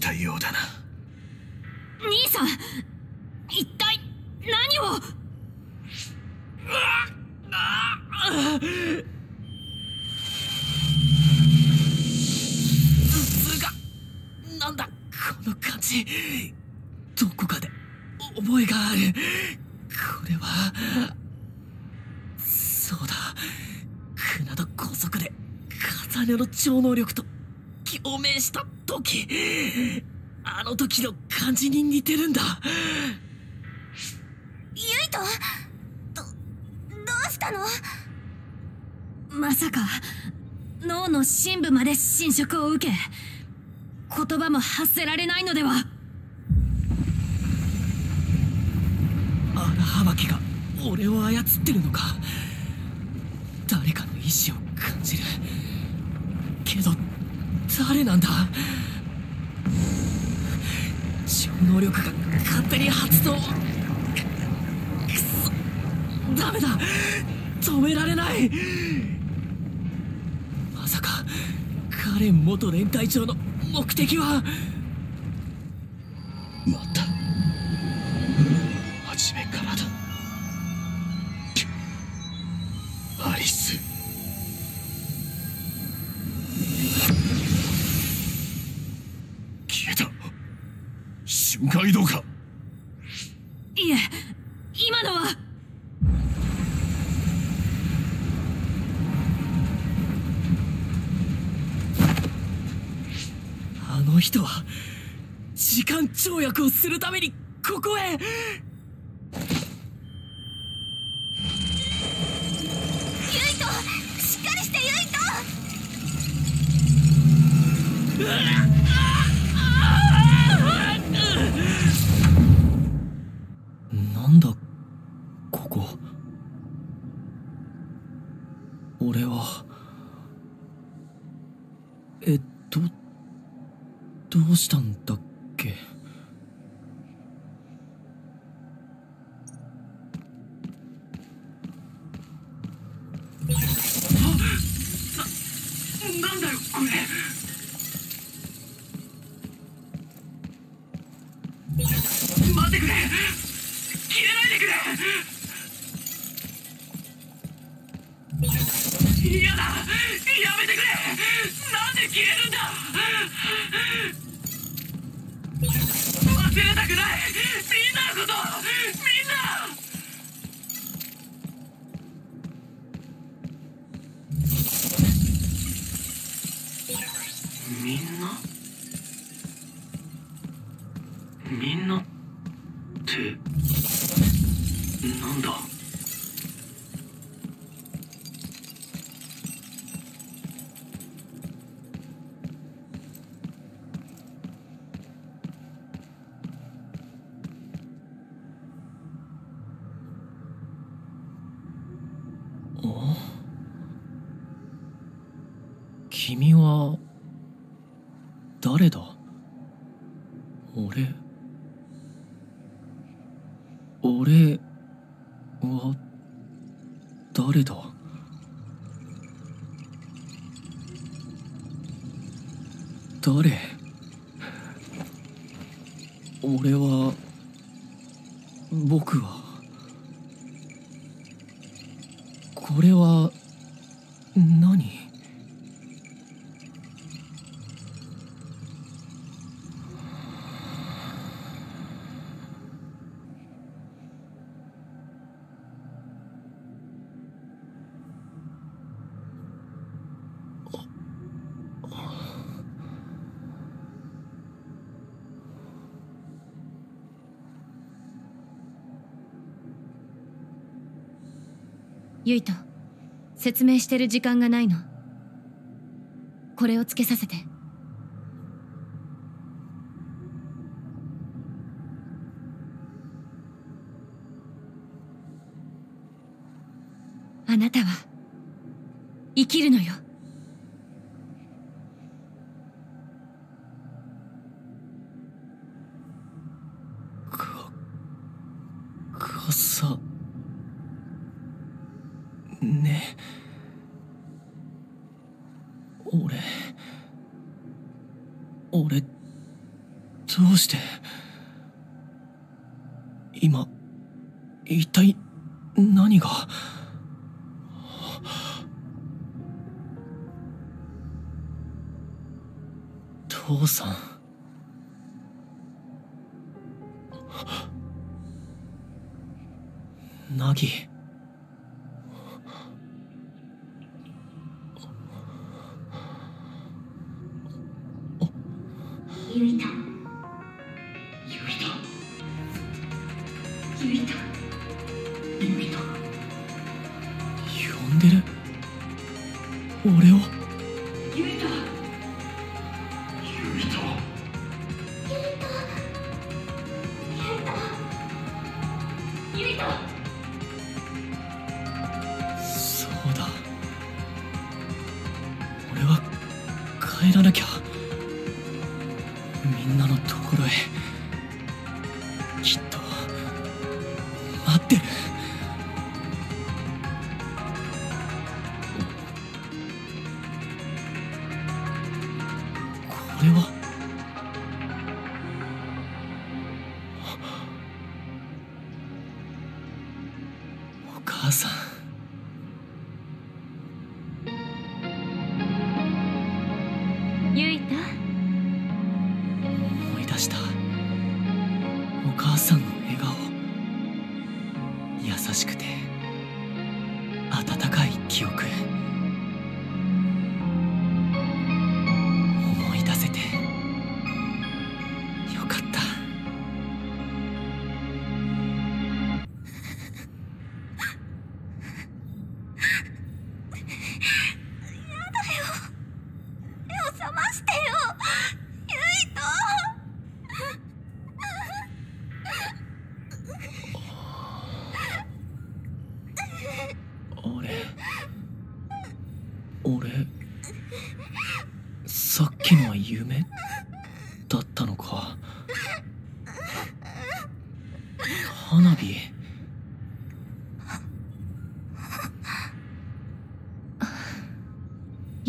たようだな。兄さん一体何を？頭痛がなんだこの感じどこかで覚えがあるこれはそうだ船戸高速で重ねの超能力とした時あの時の感じに似てるんだ。ゆいとどどうしたの？まさか脳の深部まで侵食を受け言葉も発せられないのでは？荒幅きが俺を操ってるのか？誰かの意志を感じるけど誰なんだ？超能力が勝手に発動。くそダメだ。止められない。まさかカレン元連隊長の目的は？また瞬間移動かいえ今のは。あの人は時間跳躍をするためにここへゆいとしっかりしてゆいとなんだここ俺は。えっとどうしたんだっけ？ゆいと説明してる時間がないの。これをつけさせて。呼んでる？俺を？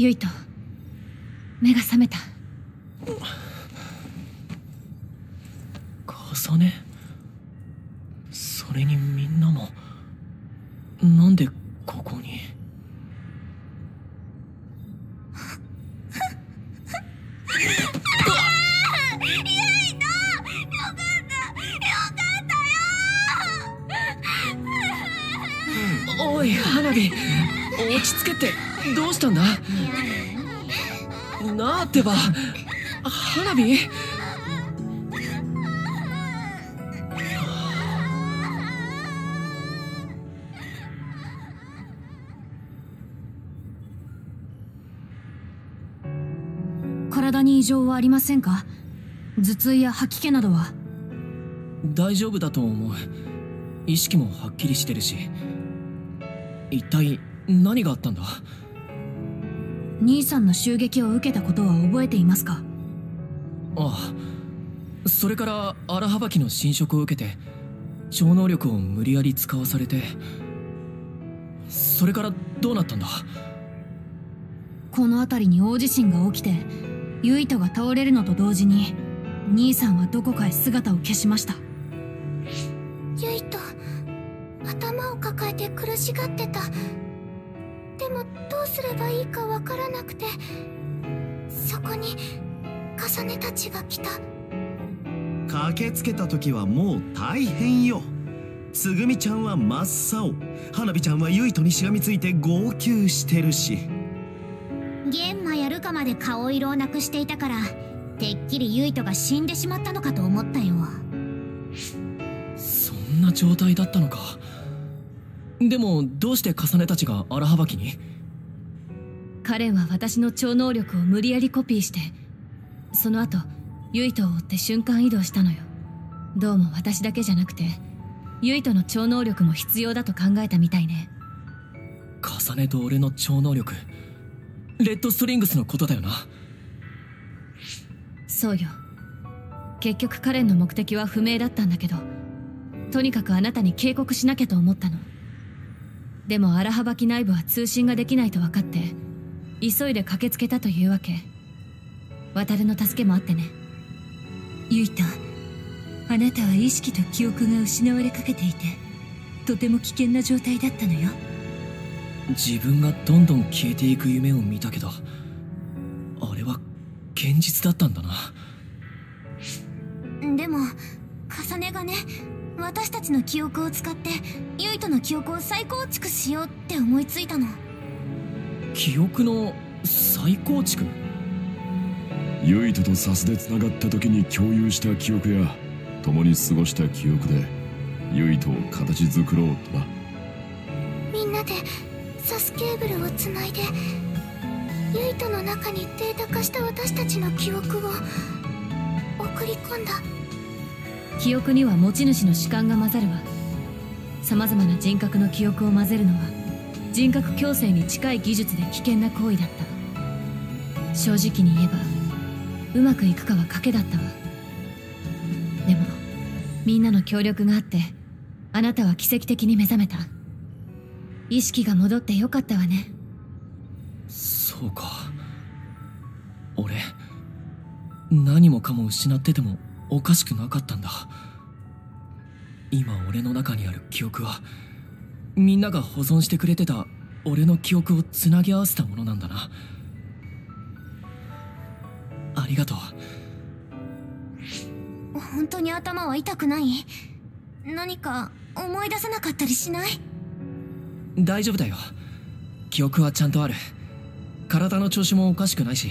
ゆいと目が覚めた。ってば花火？体に異常はありませんか？頭痛や吐き気などは？大丈夫だと思う。意識もはっきりしてるし。一体何があったんだ？兄さんの襲撃を受けたことは覚えていますか？ああそれから荒はばきの侵食を受けて超能力を無理やり使わされてそれからどうなったんだ？この辺りに大地震が起きてユイトが倒れるのと同時に兄さんはどこかへ姿を消しました。ユイト頭を抱えて苦しがってたすればいいかわからなくてそこに重ねたちが来た。駆けつけた時はもう大変よ。つぐみちゃんは真っ青。花火ちゃんはユイトにしがみついて号泣してるし。玄馬やルカまで顔色をなくしていたからてっきりユイトが死んでしまったのかと思ったよ。そんな状態だったのか。でもどうして重ねたちが荒はばきに？カレンは私の超能力を無理やりコピーしてその後ユイトを追って瞬間移動したのよ。どうも私だけじゃなくてユイトの超能力も必要だと考えたみたいね。重ねと俺の超能力レッドストリングスのことだよな。そうよ。結局カレンの目的は不明だったんだけどとにかくあなたに警告しなきゃと思ったの。でも荒はばき内部は通信ができないと分かって急いで駆けつけたというわけ。渡るの助けもあってね。ユイトあなたは意識と記憶が失われかけていてとても危険な状態だったのよ。自分がどんどん消えていく夢を見たけどあれは現実だったんだな。でも重ねがね私たちの記憶を使ってユイトの記憶を再構築しようって思いついたの記憶の再構築？ユイトとサスで繋がった時に共有した記憶や共に過ごした記憶でユイトを形作ろうとなみんなでサスケーブルをつないでユイトの中にデータ化した私たちの記憶を送り込んだ。記憶には持ち主の主観が混ざるわ。様々な人格の記憶を混ぜるのは人格矯正に近い技術で危険な行為だった。正直に言えばうまくいくかは賭けだったわ。でもみんなの協力があってあなたは奇跡的に目覚めた。意識が戻ってよかったわね。そうか。俺何もかも失っててもおかしくなかったんだ。今俺の中にある記憶はみんなが保存してくれてた俺の記憶をつなぎ合わせたものなんだな。ありがとう。本当に頭は痛くない？何か思い出せなかったりしない？大丈夫だよ。記憶はちゃんとある。体の調子もおかしくないし。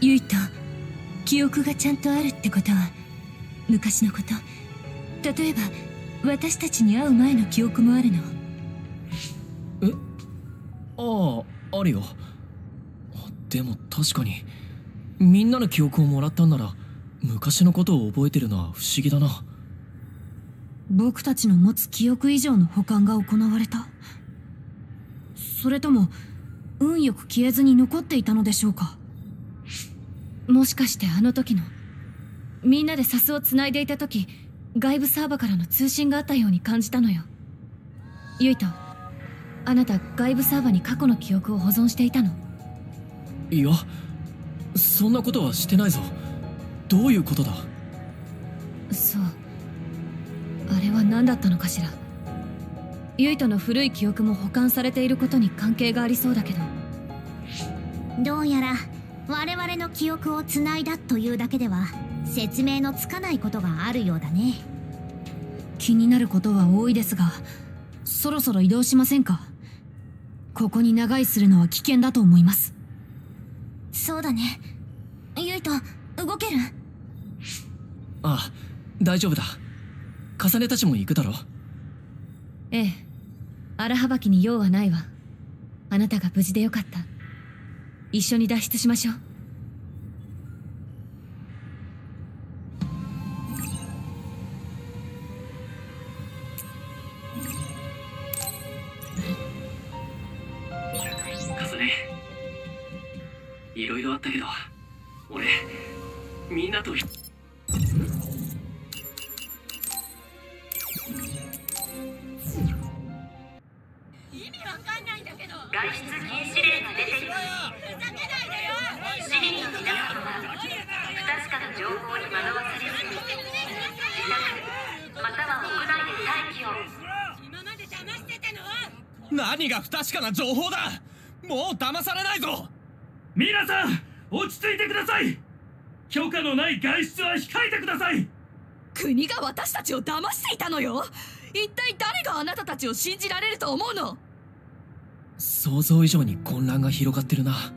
ユイト記憶がちゃんとあるってことは昔のこと。例えば私たちに会う前の記憶もあるの。え？あああるよ。でも確かにみんなの記憶をもらったんなら昔のことを覚えてるのは不思議だな。僕たちの持つ記憶以上の保管が行われた。それとも運よく消えずに残っていたのでしょうか？もしかしてあの時のみんなでサスを繋いでいた時外部サーバからの通信があったように感じたのよ。ユイトあなた外部サーバに過去の記憶を保存していたの？いやそんなことはしてないぞ。どういうことだ？そう。あれは何だったのかしら？ユイトの古い記憶も保管されていることに関係がありそうだけど。どうやら我々の記憶をつないだというだけでは説明のつかないことがあるようだね。気になることは多いですがそろそろ移動しませんか？ここに長居するのは危険だと思います。そうだね。ユイと動ける？ああ大丈夫だ。重ねたちも行くだろええ。荒幅きに用はないわ。あなたが無事でよかった。一緒に脱出しましょうのない外出は控えてください。国が私たちを騙していたのよ。一体誰があなたたちを信じられると思うの？想像以上に混乱が広がってるな。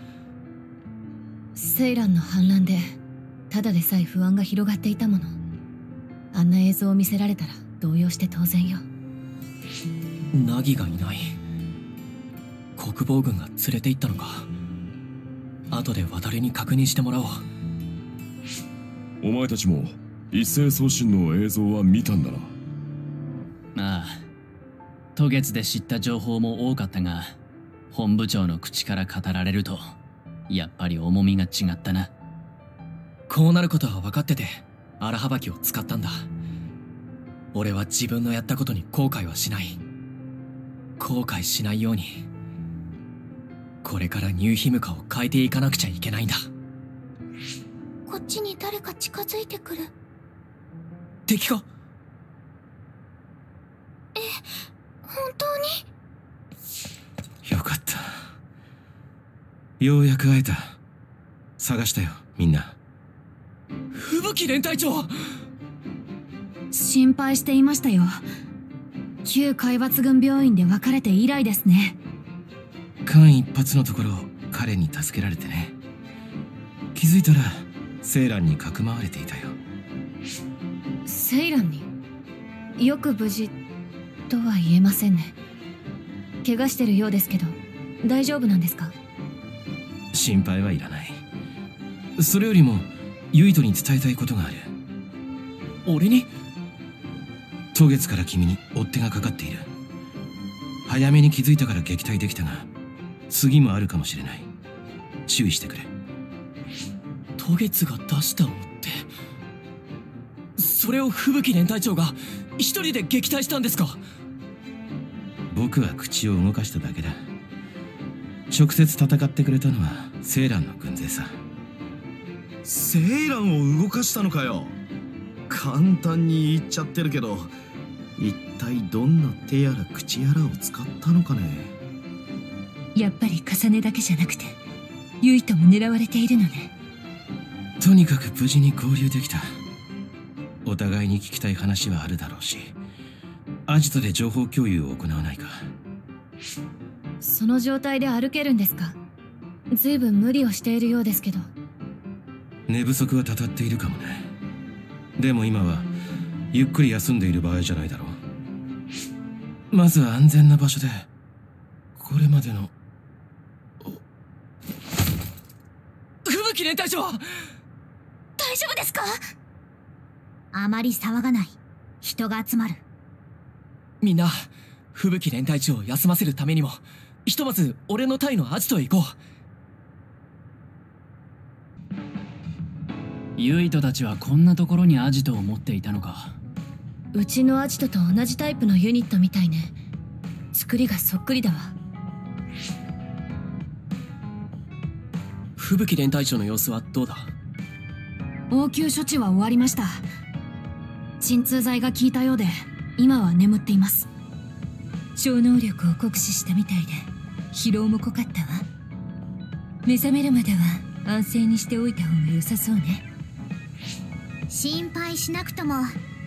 セイランの反乱でただでさえ不安が広がっていたもの。あんな映像を見せられたら動揺して当然よ。ナギがいない。国防軍が連れて行ったのか。後で渡りに確認してもらおうお前たちも一斉送信の映像は見たんだな。ああ渡月で知った情報も多かったが本部長の口から語られるとやっぱり重みが違ったな。こうなることは分かってて荒はばきを使ったんだ。俺は自分のやったことに後悔はしない。後悔しないようにこれからニューヒムカを変えていかなくちゃいけないんだこっちに誰か近づいてくる。敵か？え本当に？よかった。ようやく会えた。探したよみんな。吹雪連隊長心配していましたよ。旧海抜軍病院で別れて以来ですね。間一髪のところ彼に助けられてね。気づいたらセイランにかくまわれていたよ。セイランによく無事とは言えませんね。怪我してるようですけど大丈夫なんですか？心配はいらない。それよりもユイトに伝えたいことがある。俺に？当月から君に追っ手がかかっている。早めに気づいたから撃退できたが次もあるかもしれない。注意してくれ渡月が出した追っ手それを吹雪連隊長が一人で撃退したんですか？僕は口を動かしただけだ。直接戦ってくれたのはセイランの軍勢さ。セイランを動かしたのかよ？簡単に言っちゃってるけど一体どんな手やら口やらを使ったのかね？やっぱり重ねだけじゃなくてユイとも狙われているのねとにかく無事に合流できた。お互いに聞きたい話はあるだろうしアジトで情報共有を行わないか。その状態で歩けるんですか？随分無理をしているようですけど。寝不足はたたっているかもね。でも今はゆっくり休んでいる場合じゃないだろう。まずは安全な場所でこれまでの吹雪連隊長大丈夫ですか？あまり騒がない。人が集まる。みんな吹雪連隊長を休ませるためにもひとまず俺の隊のアジトへ行こう。ユイトたちはこんなところにアジトを持っていたのか。うちのアジトと同じタイプのユニットみたいね。作りがそっくりだわ。吹雪連隊長の様子はどうだ？応急処置は終わりました。鎮痛剤が効いたようで今は眠っています。超能力を酷使したみたいで疲労も濃かったわ。目覚めるまでは安静にしておいた方が良さそうね。心配しなくとも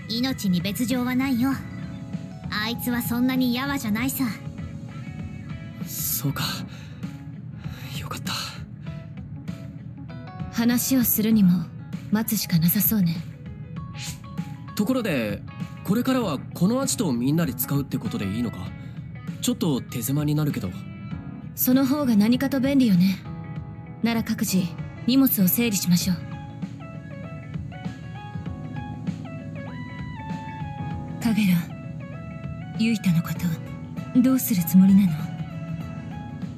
命に別状はないよ。あいつはそんなにやわじゃないさ。そそうか。よかった。話をするにも待つしかなさそうね。ところでこれからはこのアジトをみんなで使うってことでいいのか？ちょっと手狭になるけど。その方が何かと便利よね。なら各自荷物を整理しましょう。カゲラユイタのことどうするつもりなの？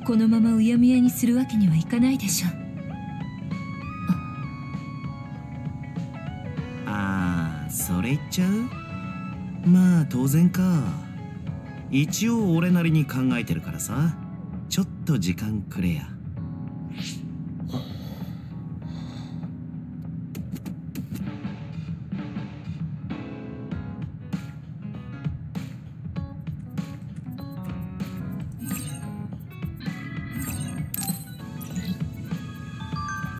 このままうやむやにするわけにはいかないでしょれ言っちゃう？まあ当然か。一応俺なりに考えてるからさ。ちょっと時間くれや。